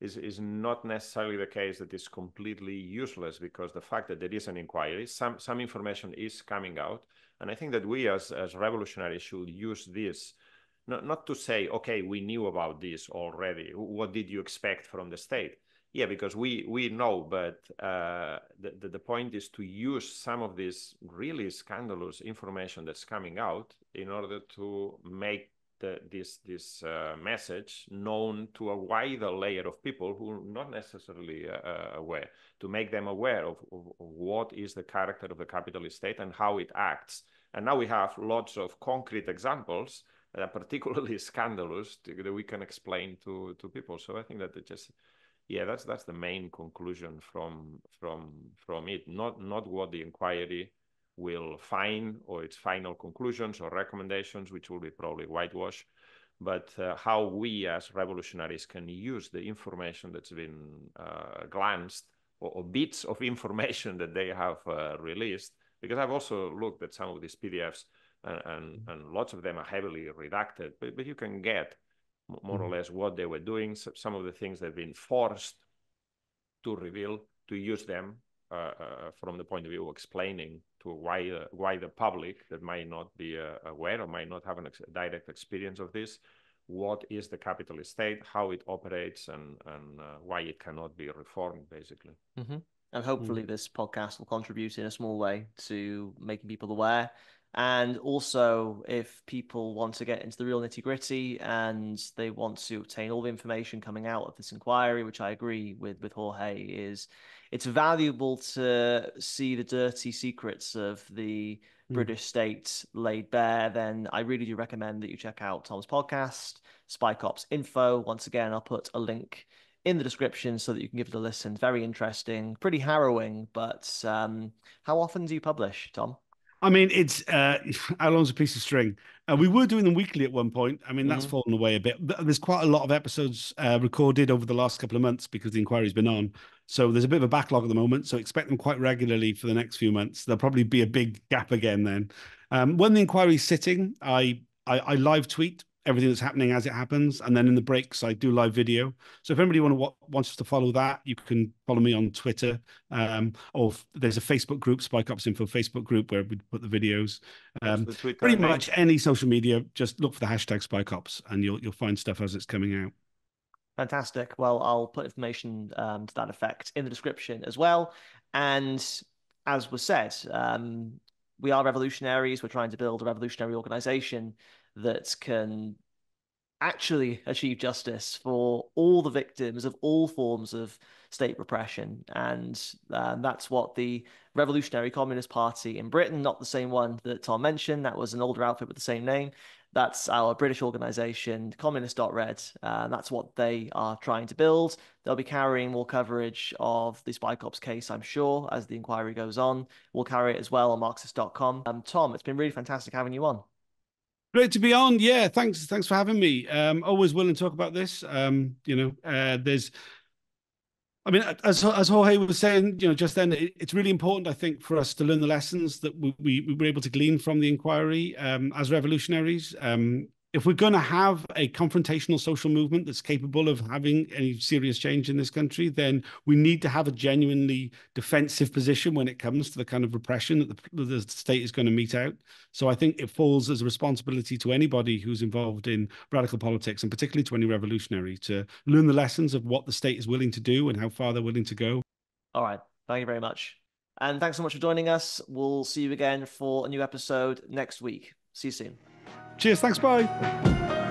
is is not necessarily the case that it's completely useless because the fact that there is an inquiry, some some information is coming out and I think that we as, as revolutionaries should use this not, not to say, okay, we knew about this already. What did you expect from the state? Yeah, because we we know, but uh, the, the, the point is to use some of this really scandalous information that's coming out in order to make the, this this uh, message known to a wider layer of people who are not necessarily uh, uh, aware, to make them aware of, of, what is the character of the capitalist state and how it acts. And now we have lots of concrete examples that are particularly scandalous to, that we can explain to to people. So I think that it just yeah, that's that's the main conclusion from from from it. Not not what the inquiry will find or its final conclusions or recommendations, which will be probably whitewash, but uh, how we as revolutionaries can use the information that's been uh, glanced or, or, bits of information that they have uh, released. Because I've also looked at some of these PDFs, and, and, mm-hmm. and lots of them are heavily redacted, but, but you can get more or mm-hmm. less what they were doing, some of the things they've been forced to reveal, to use them from the point of view of explaining to why uh, why the public that might not be aware or might not have a ex direct experience of this what is the capitalist state, how it operates, and and uh, why it cannot be reformed, basically. Mm-hmm. And hopefully, mm. this podcast will contribute in a small way to making people aware and also, if people want to get into the real nitty gritty and they want to obtain all the information coming out of this inquiry, which I agree with with Jorge, is it's valuable to see the dirty secrets of the mm. British state laid bare. Then I really do recommend that you check out Tom's podcast, Spy Cops Info. Once again, I'll put a link in the description so that you can give it a listen. Very interesting, pretty harrowing. But um, how often do you publish, Tom? I mean, it's uh, how long's a piece of string? Uh, we were doing them weekly at one point. I mean, that's mm-hmm. fallen away a bit. There's quite a lot of episodes uh, recorded over the last couple of months because the inquiry's been on. So there's a bit of a backlog at the moment. So expect them quite regularly for the next few months. There'll probably be a big gap again then. Um, when the inquiry's sitting, I, I, I live tweet everything that's happening as it happens. And then in the breaks, I do live video. So if anybody want to, wants to follow that, you can follow me on Twitter. Um, or there's a Facebook group, Spy Cops Info Facebook group, where we put the videos. Um, pretty much any social media, just look for the hashtag Spy Cops, and you'll you'll find stuff as it's coming out. Fantastic. Well, I'll put information um, to that effect in the description as well. And as was said, um, we are revolutionaries. We're trying to build a revolutionary organization that can actually achieve justice for all the victims of all forms of state repression. And uh, that's what the Revolutionary Communist Party in Britain, not the same one that Tom mentioned, that was an older outfit with the same name. That's our British organization, communist.red. Uh, that's what they are trying to build. They'll be carrying more coverage of the Spy Cops case, I'm sure, as the inquiry goes on. We'll carry it as well on Marxist.com. Um, Tom, it's been really fantastic having you on. Great to be on. Yeah, thanks. Thanks for having me. Um, always willing to talk about this. Um, you know, uh, there's, I mean, as as Jorge was saying, you know, just then, it, it's really important, I think, for us to learn the lessons that we we, we were able to glean from the inquiry um, as revolutionaries. Um, if we're going to have a confrontational social movement that's capable of having any serious change in this country, then we need to have a genuinely defensive position when it comes to the kind of repression that the, the state is going to mete out. So I think it falls as a responsibility to anybody who's involved in radical politics, and particularly to any revolutionary, to learn the lessons of what the state is willing to do and how far they're willing to go. All right. Thank you very much. And thanks so much for joining us. We'll see you again for a new episode next week. See you soon. Cheers. Thanks. Bye.